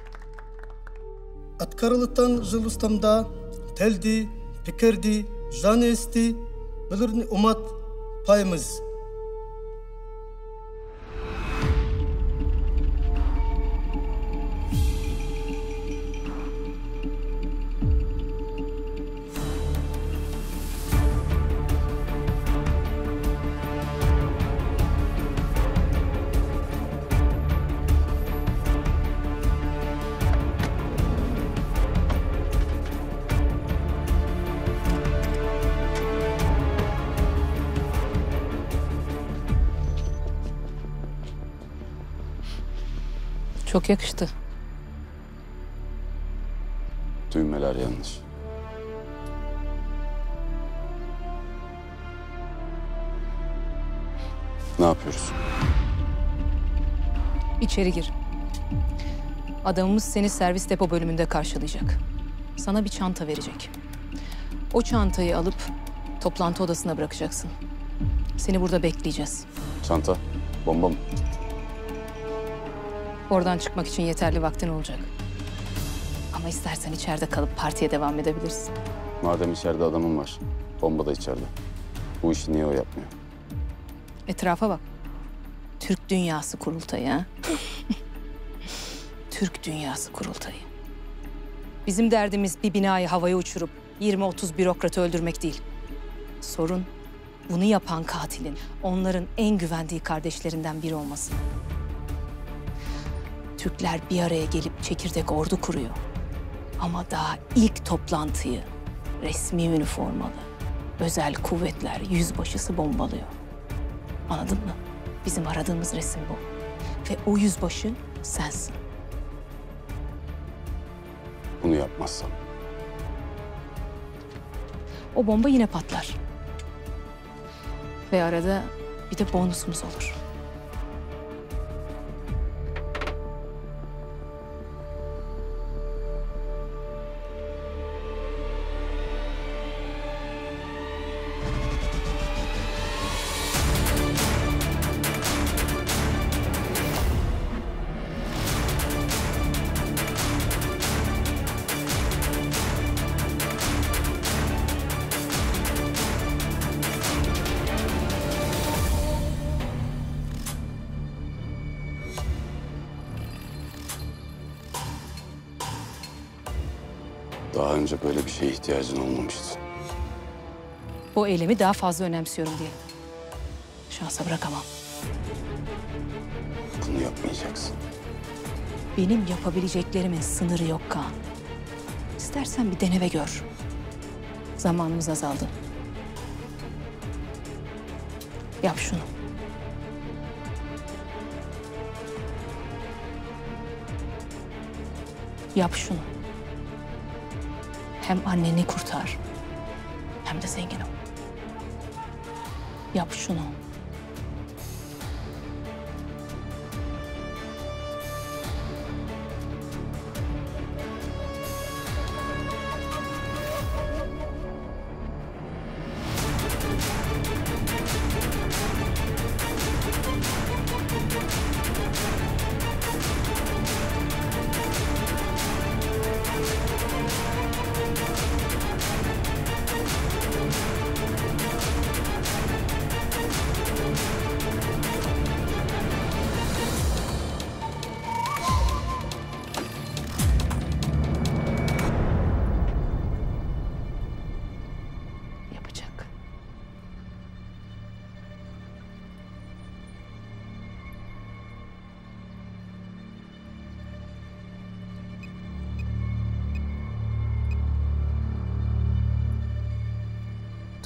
Атқарылытан жыл ұстамда тілді, пікірді, жан есті, білірні ұмат пайымыз.
Çok yakıştı.
Düğmeler yanlış. Ne yapıyoruz?
İçeri gir. Adamımız seni servis depo bölümünde karşılayacak. sana bir çanta verecek. O çantayı alıp toplantı odasına bırakacaksın. Seni burada bekleyeceğiz.
Çanta, bomba mı?
Oradan çıkmak için yeterli vaktin olacak. Ama istersen içeride kalıp partiye devam edebilirsin.
Madem içeride adamım var, bomba da içeride. Bu işi niye o yapmıyor?
Etrafa bak. Türk Dünyası Kurultayı ha? Türk Dünyası Kurultayı. Bizim derdimiz bir binayı havaya uçurup 20-30 bürokratı öldürmek değil. Sorun bunu yapan katilin onların en güvendiği kardeşlerinden biri olması. Türkler bir araya gelip çekirdek ordu kuruyor. Ama daha ilk toplantıyı resmi üniformalı, özel kuvvetler yüzbaşısı bombalıyor. Anladın mı? Bizim aradığımız resim bu. Ve o yüzbaşı sensin.
Bunu yapmazsam.
O bomba yine patlar. Ve arada bir de bonusumuz olur.
Böyle bir şeye ihtiyacın olmamıştı.
O eylemi daha fazla önemsiyorum diye. Şansa bırakamam.
Bunu yapmayacaksın.
Benim yapabileceklerimin sınırı yok Kaan. İstersen bir dene ve gör. Zamanımız azaldı. Yap şunu. Yap şunu. Hem anneni kurtar,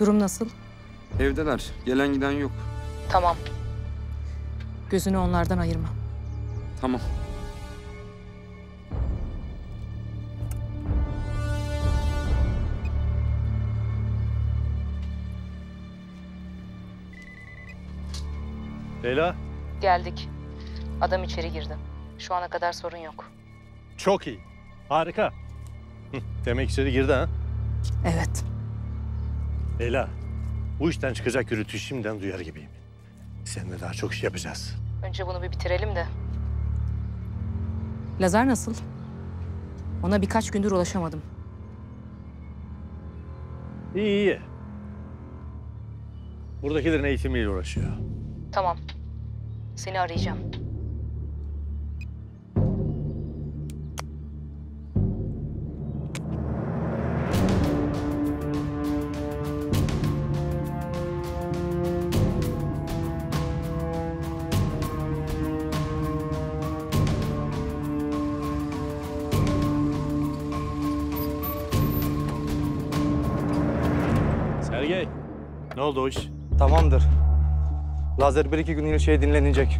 Durum nasıl?
Evdeler. Gelen giden yok.
Tamam. Gözünü onlardan ayırma.
Tamam.
Leyla,
Geldik. Adam içeri girdi. Şu ana kadar sorun yok.
çok iyi. Harika. Demek içeri girdi ha? Leyla, bu işten çıkacak gürültüyü şimdiden duyar gibiyim. Seninle daha çok iş yapacağız.
Önce bunu bir bitirelim de. Lazar nasıl? Ona birkaç gündür ulaşamadım.
İyi iyi. Buradakilerin eğitimiyle uğraşıyor.
Tamam. Seni arayacağım.
Oldu o iş?
Tamamdır. Lazer bir iki gün şey dinlenecek.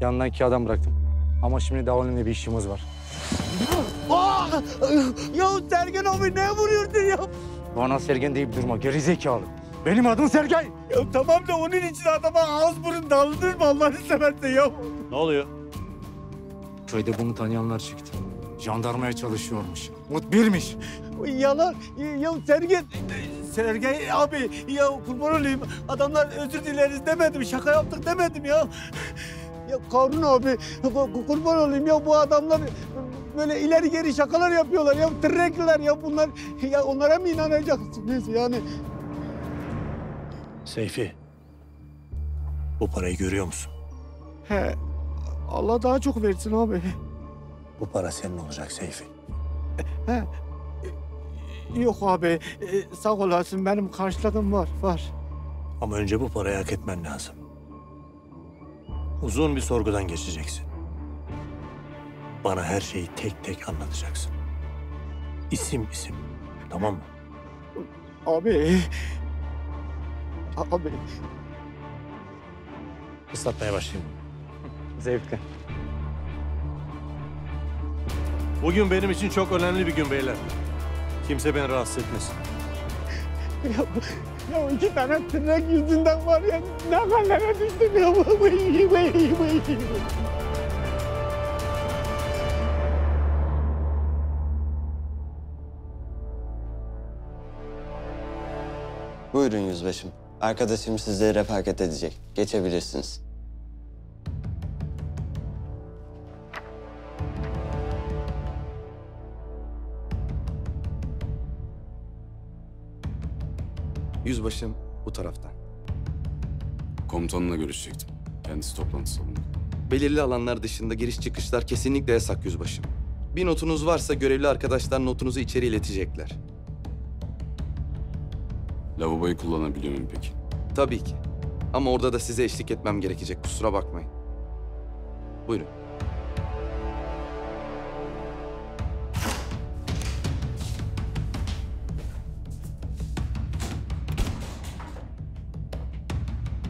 Yanından iki adam bıraktım. Ama şimdi daha önemli bir işimiz var.
Aa! Ya Sergen abi ne vuruyorsun ya?
Bana Sergen deyip durma gerizekalı. Benim adım Sergey.
Ya tamam da onun için adama ağız burun daldırma Allah'ını seversen ya.
Ne oluyor?
Köyde bunu tanıyanlar çıktı. Jandarmaya çalışıyormuş. Mutbirmiş.
Yalan. Ya Sergen, Sergen abi ya kurban olayım. Adamlar özür dileriz demedim. Şaka yaptık demedim ya. Ya Karun abi ku- kurban olayım ya bu adamlar böyle ileri geri şakalar yapıyorlar ya trekler ya bunlar ya onlara mı inanacaksınız yani?
Seyfi. Bu parayı görüyor musun?
He Allah daha çok versin abi.
Bu para senin olacak Seyfi.
He. Yok abi e, sağ olasın benim karşılığım var var.
Ama önce bu parayı hak etmen lazım. Uzun bir sorgudan geçeceksin. Bana her şeyi tek tek anlatacaksın. İsim isim. Tamam mı?
Abi. Abi.
Islatmaya başlayayım.
Zevkli.
Bugün benim için çok önemli bir gün beyler. Kimse beni rahatsız etmesin.
Ya, ya iki tane tırnak yüzünden var ya ne hallere düştüm ya. Vay, vay, vay.
Buyurun yüzbaşım. Arkadaşım sizi refakat edecek. Geçebilirsiniz.
Yüzbaşım bu taraftan.
Komutanla görüşecektim. Kendisi toplantı salonunda.
Belirli alanlar dışında giriş çıkışlar kesinlikle yasak yüzbaşım. Bir notunuz varsa görevli arkadaşlar notunuzu içeri iletecekler.
Lavaboyu kullanabiliyor muyum peki?
Tabii ki. Ama orada da size eşlik etmem gerekecek. Kusura bakmayın. Buyurun.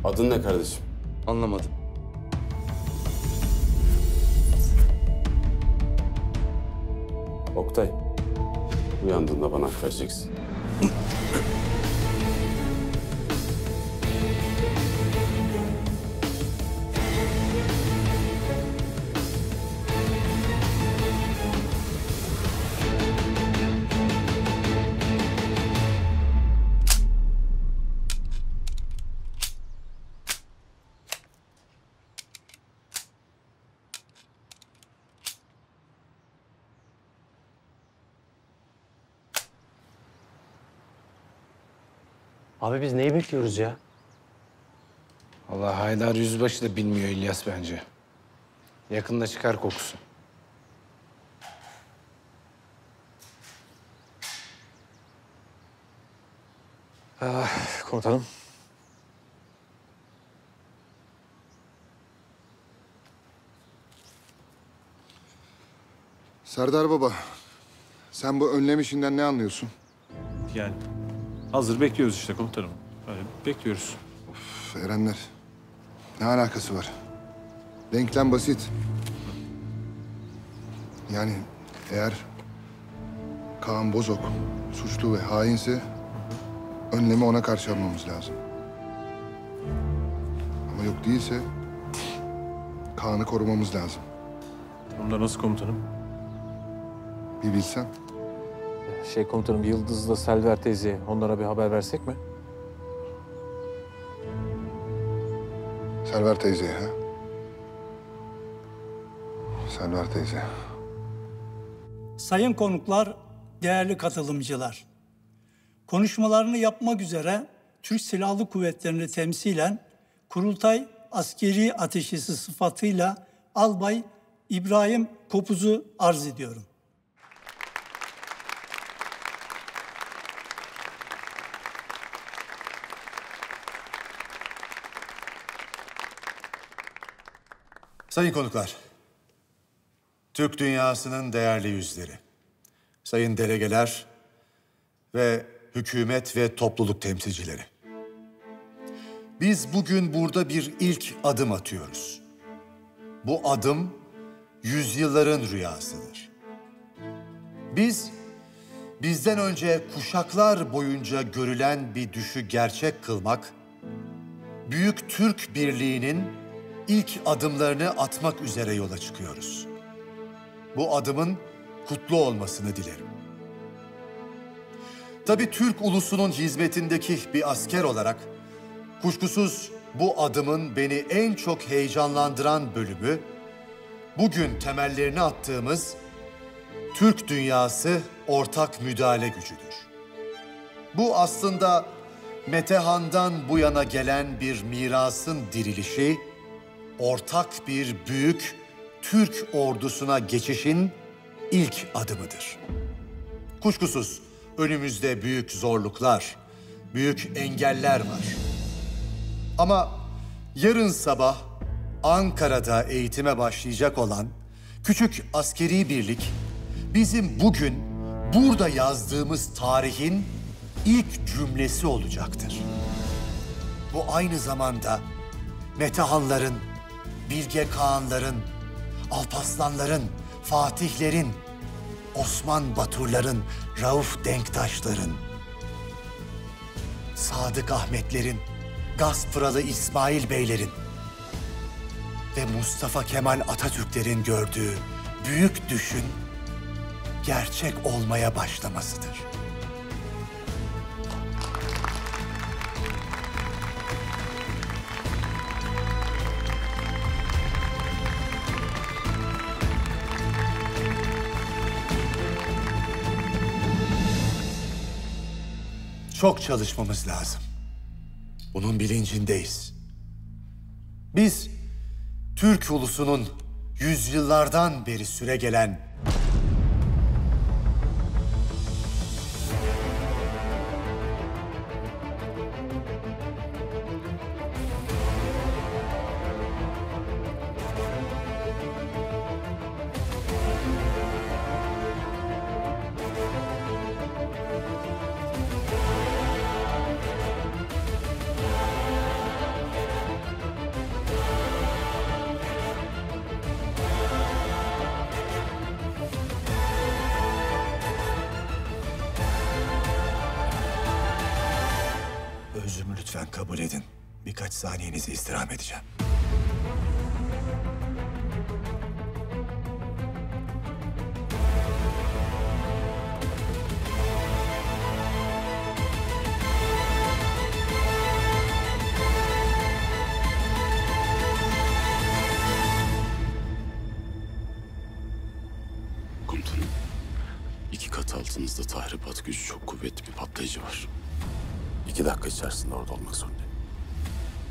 Adın ne kardeşim?
Anlamadım.
Oktay. Uyandığında bana hak
Abi biz neyi bekliyoruz ya?
Allah Haydar Yüzbaşı da bilmiyor İlyas bence. Yakında çıkar kokusu.
Ah, komutanım.
Serdar Baba, sen bu önlem işinden ne anlıyorsun?
Yani hazır bekliyoruz işte komutanım. Öyle bekliyoruz.
Üf, Erenler, ne alakası var? Denklem basit. Yani eğer Kaan Bozok suçlu ve hainse önlemi ona karşı almamız lazım. Ama yok değilse Kaan'ı korumamız lazım.
Onu da nasıl komutanım?
Bir bilsen.
Şey komutanım Yıldız'la Selver teyze onlara bir haber versek mi?
Selver teyze ha? Selver teyze.
Sayın konuklar, değerli katılımcılar. Konuşmalarını yapmak üzere Türk Silahlı Kuvvetleri'ni temsilen Kurultay Askeri Ateşisi sıfatıyla Albay İbrahim Kopuz'u arz ediyorum.
Sayın konuklar, Türk dünyasının değerli yüzleri, sayın delegeler ve hükümet ve topluluk temsilcileri. Biz bugün burada bir ilk adım atıyoruz. Bu adım yüzyılların rüyasıdır. Biz bizden önce kuşaklar boyunca görülen bir düşü gerçek kılmak, Büyük Türk Birliği'nin ilk adımlarını atmak üzere yola çıkıyoruz. Bu adımın kutlu olmasını dilerim. Tabii Türk ulusunun hizmetindeki bir asker olarak kuşkusuz bu adımın beni en çok heyecanlandıran bölümü bugün temellerini attığımız Türk dünyası ortak müdahale gücüdür. Bu aslında Metehan'dan bu yana gelen bir mirasın dirilişi, ortak bir büyük Türk ordusuna geçişin ilk adımıdır. Kuşkusuz önümüzde büyük zorluklar, büyük engeller var. Ama yarın sabah Ankara'da eğitime başlayacak olan küçük askeri birlik bizim bugün burada yazdığımız tarihin ilk cümlesi olacaktır. Bu aynı zamanda Metehanların, Bilge Kağanların, Alpaslanların, Fatihlerin, Osman Baturların, Rauf Denktaşların, Sadık Ahmetlerin, Gaspıralı İsmail Beylerin ve Mustafa Kemal Atatürklerin gördüğü büyük düşün gerçek olmaya başlamasıdır. Çok çalışmamız lazım. Bunun bilincindeyiz. Biz Türk ulusunun yüzyıllardan beri süre gelen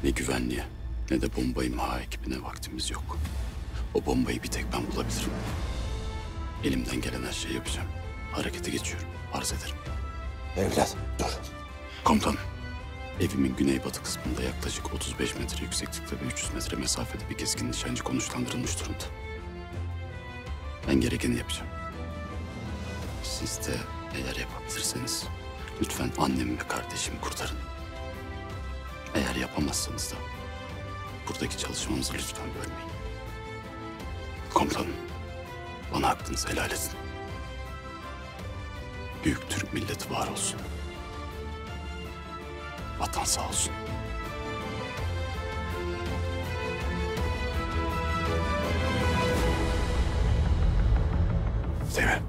Ne güvenliğe ne de bomba imha ekibine vaktimiz yok. O bombayı bir tek ben bulabilirim. Elimden gelen her şeyi yapacağım. Harekete geçiyorum. Arz ederim.
Evlat dur.
Komutanım, evimin güneybatı kısmında yaklaşık 35 metre yükseklikte ve 300 metre mesafede bir keskin nişancı konuşlandırılmış durumda. Ben gerekeni yapacağım. Siz de eğer yapabilirseniz lütfen annemi ve kardeşimi kurtarın. Eğer yapamazsanız da buradaki çalışmamızı lütfen bölmeyin. Komutanım, bana hakkınızı helal edin. Büyük Türk milleti var olsun. Vatan sağ olsun. Zeynep.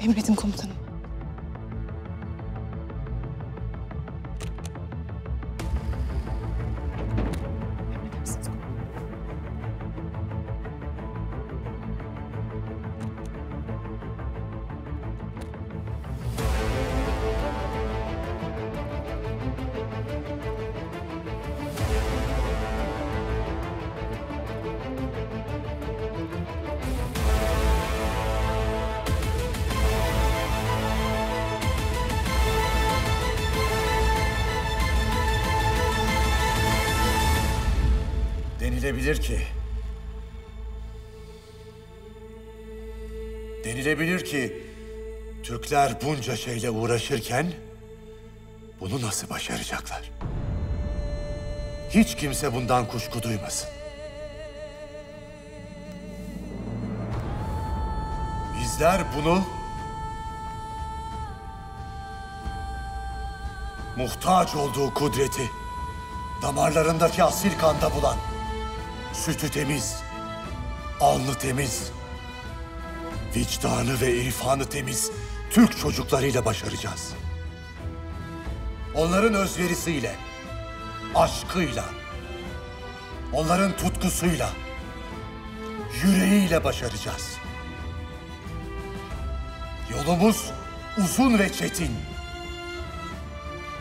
Emredin komutanım.
Türkler bunca şeyle uğraşırken... Bunu nasıl başaracaklar? Hiç kimse bundan kuşku duymasın. Bizler bunu... Muhtaç olduğu kudreti... Damarlarındaki asil kanda bulan... Sütü temiz, alnı temiz, vicdanı ve irfanı temiz Türk çocuklarıyla başaracağız. Onların özverisiyle, aşkıyla, onların tutkusuyla, yüreğiyle başaracağız. Yolumuz uzun ve çetin.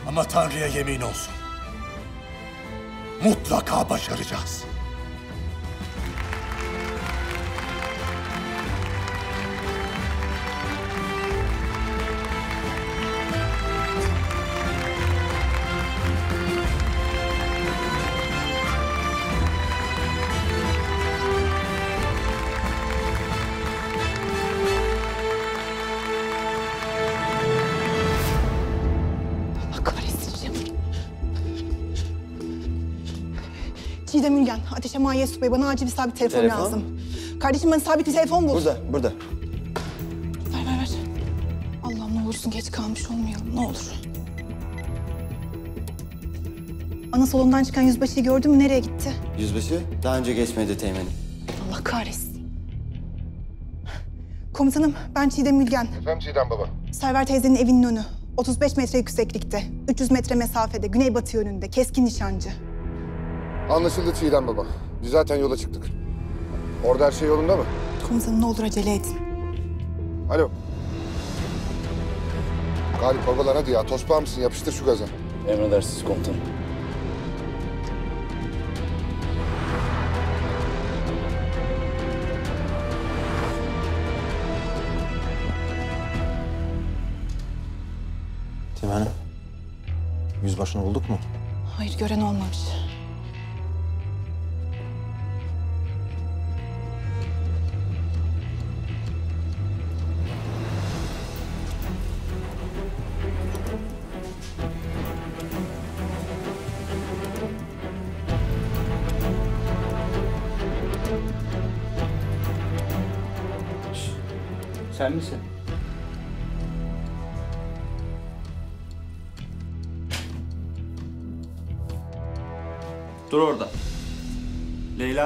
Ama Tanrı'ya yemin olsun. Mutlaka başaracağız.
Ateşe Maiye Subay. Bana acil bir sabit telefon,
Telefon?
lazım. Kardeşim bana sabit bir telefon bul.
Burada, burada.
Ver ver ver. Allah'ım ne olursun geç kalmış olmayalım ne olur. Ana salondan çıkan yüzbaşıyı gördün mü? Nereye gitti?
Yüzbaşı daha önce geçmedi teğmenim.
Allah kahretsin. Komutanım ben Çiğdem Ülgen.
Efendim Çiğdem baba.
Server teyzenin evinin önü. 35 metre yükseklikte. 300 metre mesafede. Güneybatı yönünde. Keskin nişancı.
Anlaşıldı Çiğdem baba. Biz zaten yola çıktık. Orada her şey yolunda mı?
Komutanım ne olur acele edin.
Alo. Galip babalar hadi ya. Tosbağa mısın? Yapıştır şu gaza.
Emredersiniz komutanım.
Teğmenim. Yüzbaşını bulduk mu?
Hayır gören olmamış.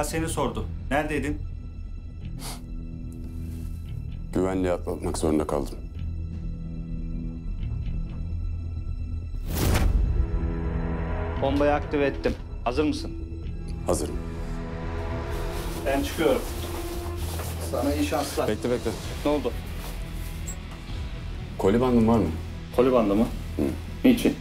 Leyla seni sordu. Neredeydin?
Güvenliği atlatmak zorunda kaldım.
Bombayı aktive ettim. Hazır mısın?
Hazırım.
Ben çıkıyorum. Sana iyi şanslar.
Bekle bekle.
Ne oldu?
Koli bandın var mı?
Koli bandı mı? Niçin?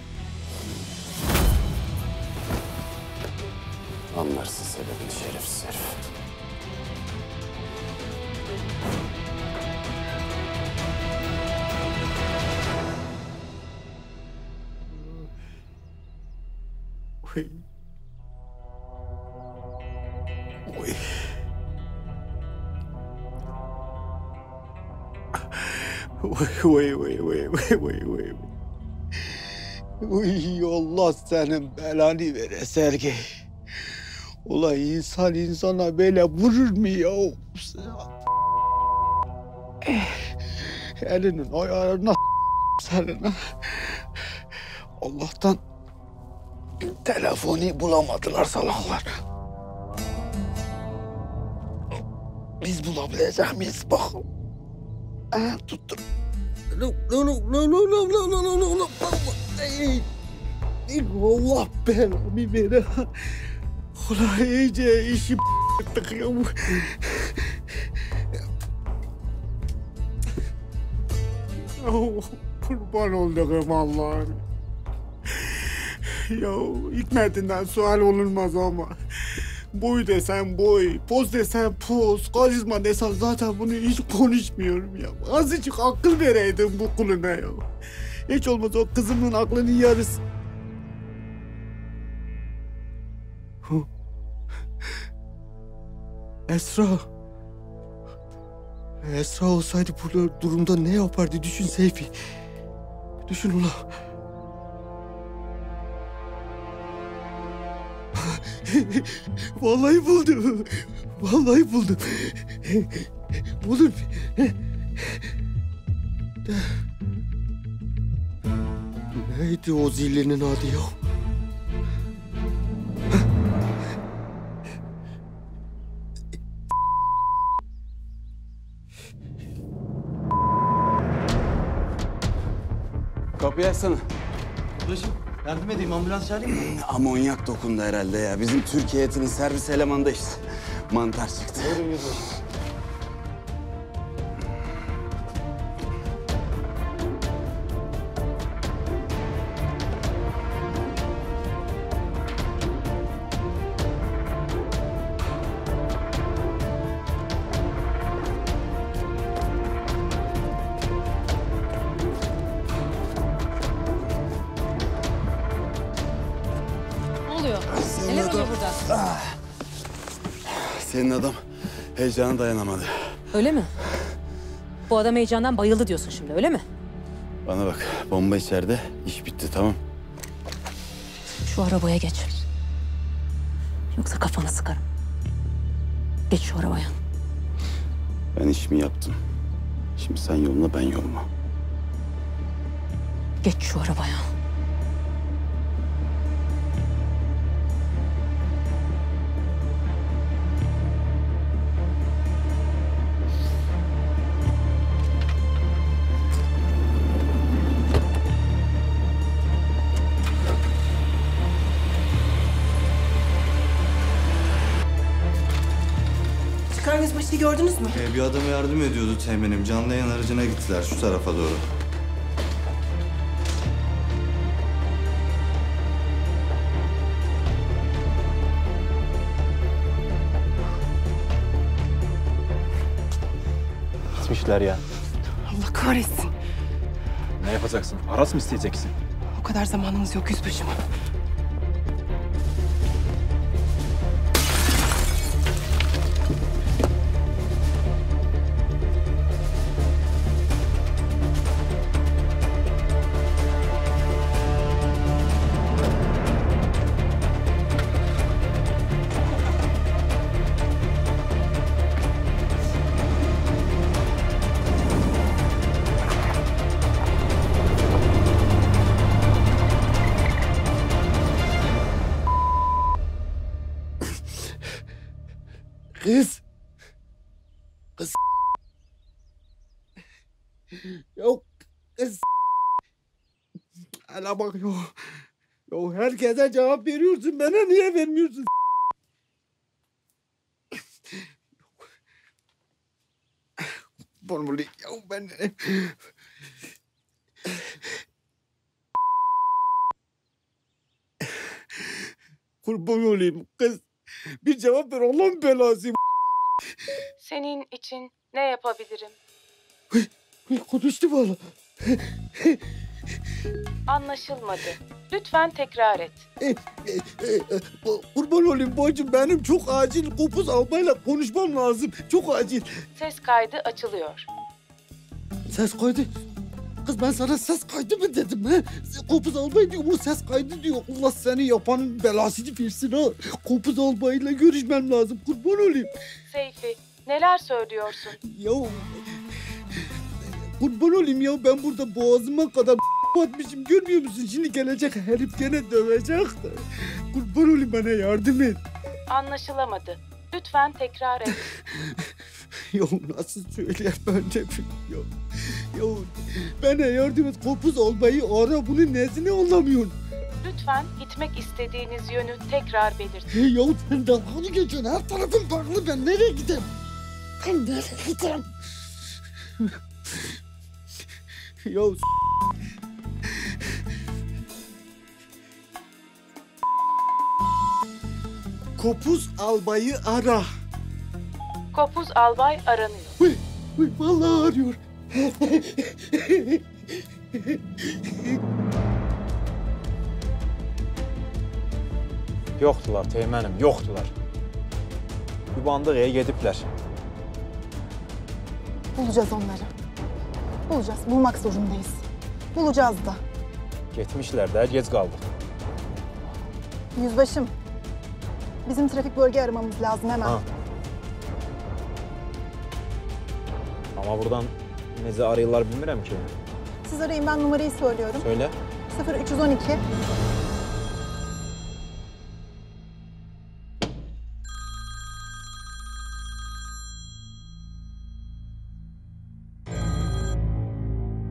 Uy Allah senin belanı vere Sergey. Ulan insan insana böyle vurur mu ya? Elinin ayarına senin. Allah'tan telefonu bulamadılar salaklar. Biz bulabilecek miyiz bakalım? Ha, tuttur. No, no, no, no, no, no, no, no, no, no. Ey, Allah belamı vere. Ulan iyice işi ya. bu. Oh, kurban olduğum Allah'ım. Ya hikmetinden sual olunmaz ama. Boy desen boy, poz desen poz, karizma desen zaten bunu hiç konuşmuyorum ya. Azıcık akıl vereydin bu kuluna ya. Hiç olmaz o kızımın aklının yarısı. Hı. Esra. Esra olsaydı bu durumda ne yapardı düşün Seyfi. Düşün ulan. Vallahi buldum. Vallahi buldum. Buldum. Neydi o zillinin adı ya?
Kapıyı açsana.
Başım yardım edeyim ambulans çağırayım mı?
Amonyak dokundu herhalde ya. Bizim Türkiye heyetinin servis elemanındayız. Mantar çıktı.
Buyurun yüzbaşım.
Heyecana dayanamadı.
Öyle mi? Bu adam heyecandan bayıldı diyorsun şimdi öyle mi?
Bana bak bomba içeride iş bitti tamam.
Şu arabaya geç. Yoksa kafanı sıkarım. Geç şu arabaya.
Ben işimi yaptım. Şimdi sen yoluna ben yoluma.
Geç şu arabaya.
Gördünüz mü?
Ee, bir adama yardım ediyordu teğmenim. Canlı yayın aracına gittiler şu tarafa doğru.
Gitmişler ya.
Allah kahretsin.
Ne yapacaksın? Aras mı isteyeceksin?
O kadar zamanımız yok yüzbaşım.
Hala bak ya. Ya herkese cevap veriyorsun. Bana niye vermiyorsun? Bunu ya ben... Kurban olayım kız. Bir cevap ver Allah'ın belası.
Senin için ne yapabilirim?
Konuştu valla.
Anlaşılmadı. Lütfen tekrar et.
E, e, e, Kurban olayım bacım benim çok acil Kopuz albayla konuşmam lazım. Çok acil.
Ses kaydı açılıyor.
Ses kaydı. Kız ben sana ses kaydı mı dedim ha? Kopuz albay diyor bu ses kaydı diyor. Allah seni yapanın belasını versin ha. Kopuz albayla görüşmem lazım. Kurban olayım.
Seyfi, neler söylüyorsun?
Ya kurban olayım ya ben burada boğazıma kadar batmışım görmüyor musun? Şimdi gelecek herif gene dövecek. Kurban olayım bana yardım et.
Anlaşılamadı. Lütfen tekrar et.
Ya nasıl söyleyeyim ben de ya. Ya bana yardım et kopuz olmayı ara bunun nezini anlamıyorsun.
Lütfen gitmek istediğiniz yönü tekrar belirtin.
Ya sen dalgalı geçiyorsun her tarafın farklı ben nereye gideyim? Ben nereye gideyim? ya Kopuz albayı ara.
Kopuz albay aranıyor.
Uy, uy vallahi arıyor.
Yoktular teğmenim, yoktular. Bir bandıraya gedipler.
Bulacağız onları. Bulacağız. Bulmak zorundayız. Bulacağız da.
Gitmişler de geç kaldık.
Yüzbaşım. Bizim trafik bölge aramamız lazım hemen.
Ha. Ama buradan nezi arıyorlar bilmirəm ki.
Siz arayın ben numarayı söylüyorum.
Söyle.
0312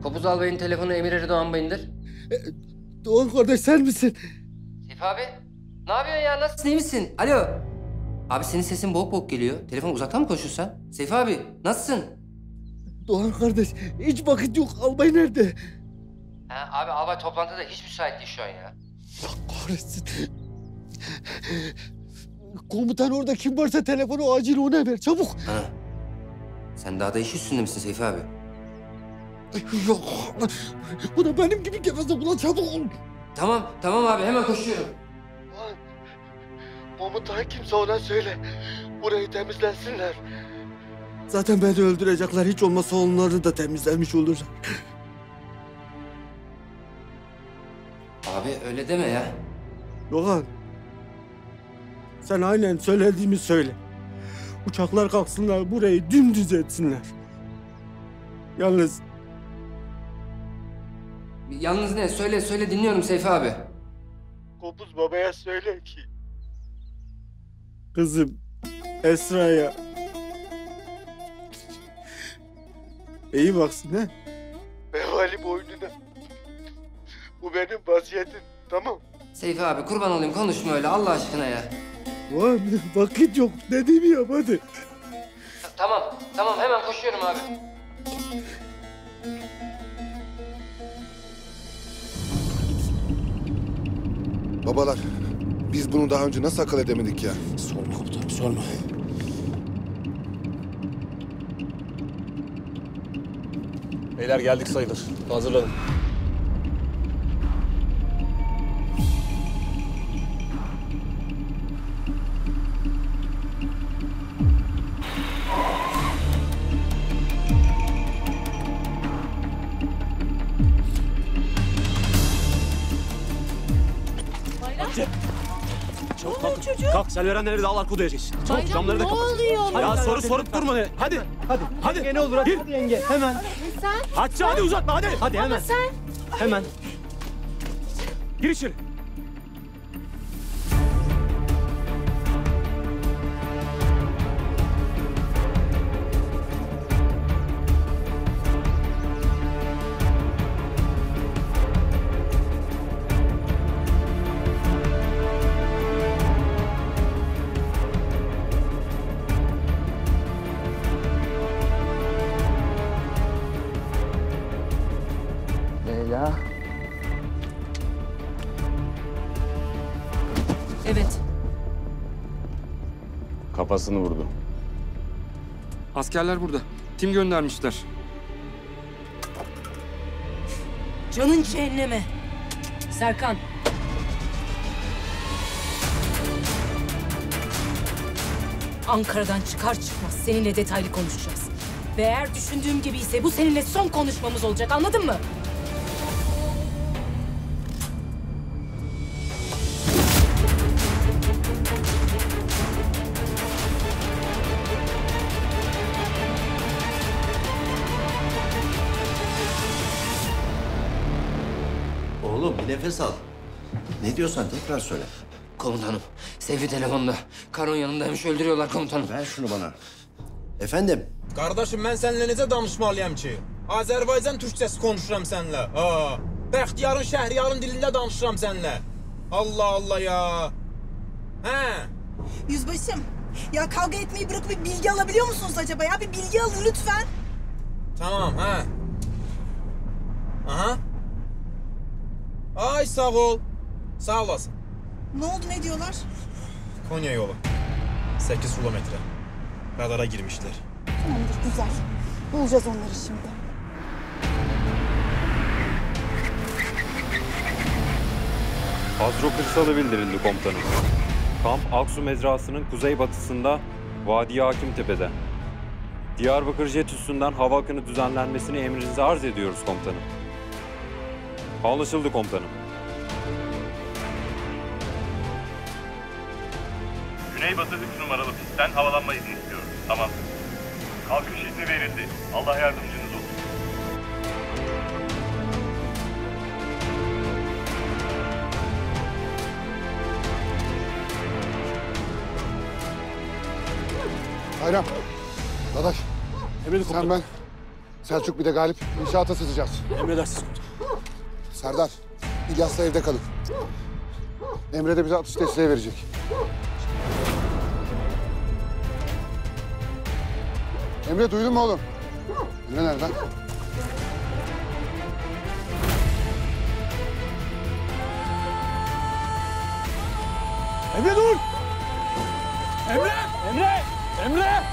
Kopuz albayın telefonu Emir Erdoğan Bayındır.
Doğan kardeş sen misin?
Seyfi abi, ne yapıyorsun ya? Nasılsın, iyi misin? Alo. Abi senin sesin boğuk boğuk geliyor. Telefon uzaktan mı konuşuyorsun sen? Seyfi abi, nasılsın?
Doğan kardeş hiç vakit yok. Albay nerede?
Ha, abi albay toplantıda hiç müsait değil şu an ya.
Kahretsin. Komutan orada kim varsa telefonu acil ona ver çabuk.
Ha. Sen daha da iş üstünde misin Seyfi abi?
Yok. Bu da benim gibi geveze ulan çabuk ol.
Tamam, tamam abi hemen koşuyorum.
Komutan kimse ona söyle. Burayı temizlensinler. Zaten beni öldürecekler. Hiç olmazsa onları da temizlenmiş olurlar.
Abi öyle deme ya.
Doğan. Sen aynen söylediğimi söyle. Uçaklar kalksınlar burayı dümdüz etsinler. Yalnız
Yalnız ne? Söyle, söyle dinliyorum Seyfi abi.
Kopuz babaya söyle ki. Kızım Esra'ya iyi baksın ha. Vebali boynuna. Bu benim vasiyetim tamam.
Seyfi abi kurban olayım konuşma öyle Allah aşkına ya.
Var vakit yok dediğimi yap hadi.
Tamam, tamam hemen koşuyorum abi.
Babalar, biz bunu daha önce nasıl akıl edemedik ya?
Sorma komutanım sorma.
Beyler geldik sayılır. Hazırlanın.
Çabuk kalk. Kalk Selveren nerede al arka odaya geç. Çabuk
Bayram,
camları da
ne
kapat.
oluyor?
Ya
Bayram,
soru
hadi.
sorup durma. Hadi. Hadi. Hadi.
Yenge ne olur hadi,
Gir.
hadi yenge hemen.
Sen?
Hadi hadi uzatma hadi. Hadi
Ama
hemen.
sen?
Hemen. Gir içeri.
Kafasını vurdu.
Askerler burada. Tim göndermişler.
Canın cehenneme. Serkan. Ankara'dan çıkar çıkmaz seninle detaylı konuşacağız. Ve eğer düşündüğüm gibi ise bu seninle son konuşmamız olacak anladın mı?
Nefes al. Ne diyorsan tekrar söyle.
Komutanım, Seyfi telefonda. Karun yanındaymış, öldürüyorlar komutanım.
Ver şunu bana. Efendim?
Kardeşim ben seninle necə danışmalıyam ki? Azərbaycan türkçəsi konuşuram səninlə. Ha. Bəxtiyarın Şəhriyarın dilində danışıram səninlə. Allah Allah ya. He.
Yüzbaşım, ya kavga etmeyi bırakıp bir bilgi alabiliyor musunuz acaba ya? Bir bilgi alın lütfen.
Tamam ha. Aha. Ay sağ ol. Sağ olasın.
Ne oldu ne diyorlar?
Konya yolu. 8 kilometre. Radara girmişler.
Tamamdır güzel. Bulacağız onları şimdi.
Hazro Kırsal'ı bildirildi komutanım. Kamp Aksu mezrasının kuzeybatısında Vadi Hakimtepe'de. Diyarbakır jet üstünden hava akını düzenlenmesini emrinize arz ediyoruz komutanım. Anlaşıldı komutanım.
Güneybatı 3 numaralı pistten havalanma izni istiyoruz. Tamam. Kalkış izni verildi. Allah yardımcınız olsun.
Bayram. Dadaş. Sen ben. Selçuk bir de Galip. İnşaata sızacağız.
Emredersiniz
Serdar. İlyas'la evde kalın. Emre de bize atış desteği verecek. Emre duydun mu oğlum? Emre nerede?
Emre dur! Emre! Emre! Emre!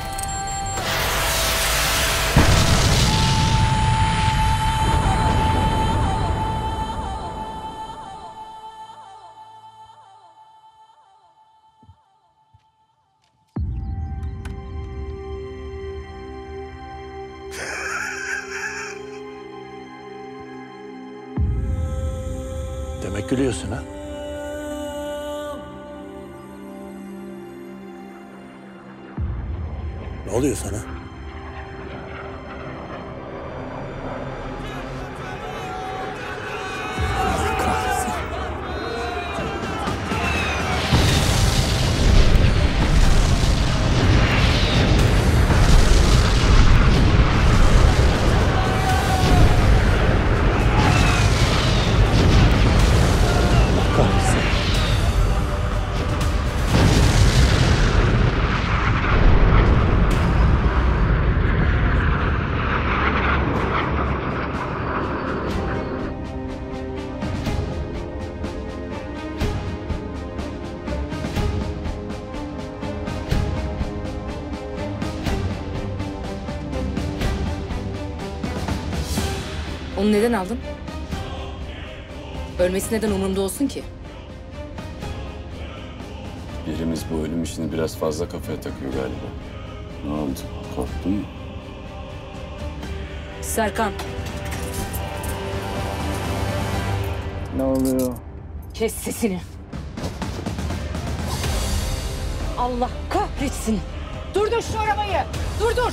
Gülüyorsun ha? Ne oluyor sana?
Ölmesi neden umurumda olsun ki?
Birimiz bu ölüm işini biraz fazla kafaya takıyor galiba. Ne oldu? Korktun mu?
Serkan,
Ne oluyor?
kes sesini. Allah kahretsin. Durdur şu arabayı. Durdur.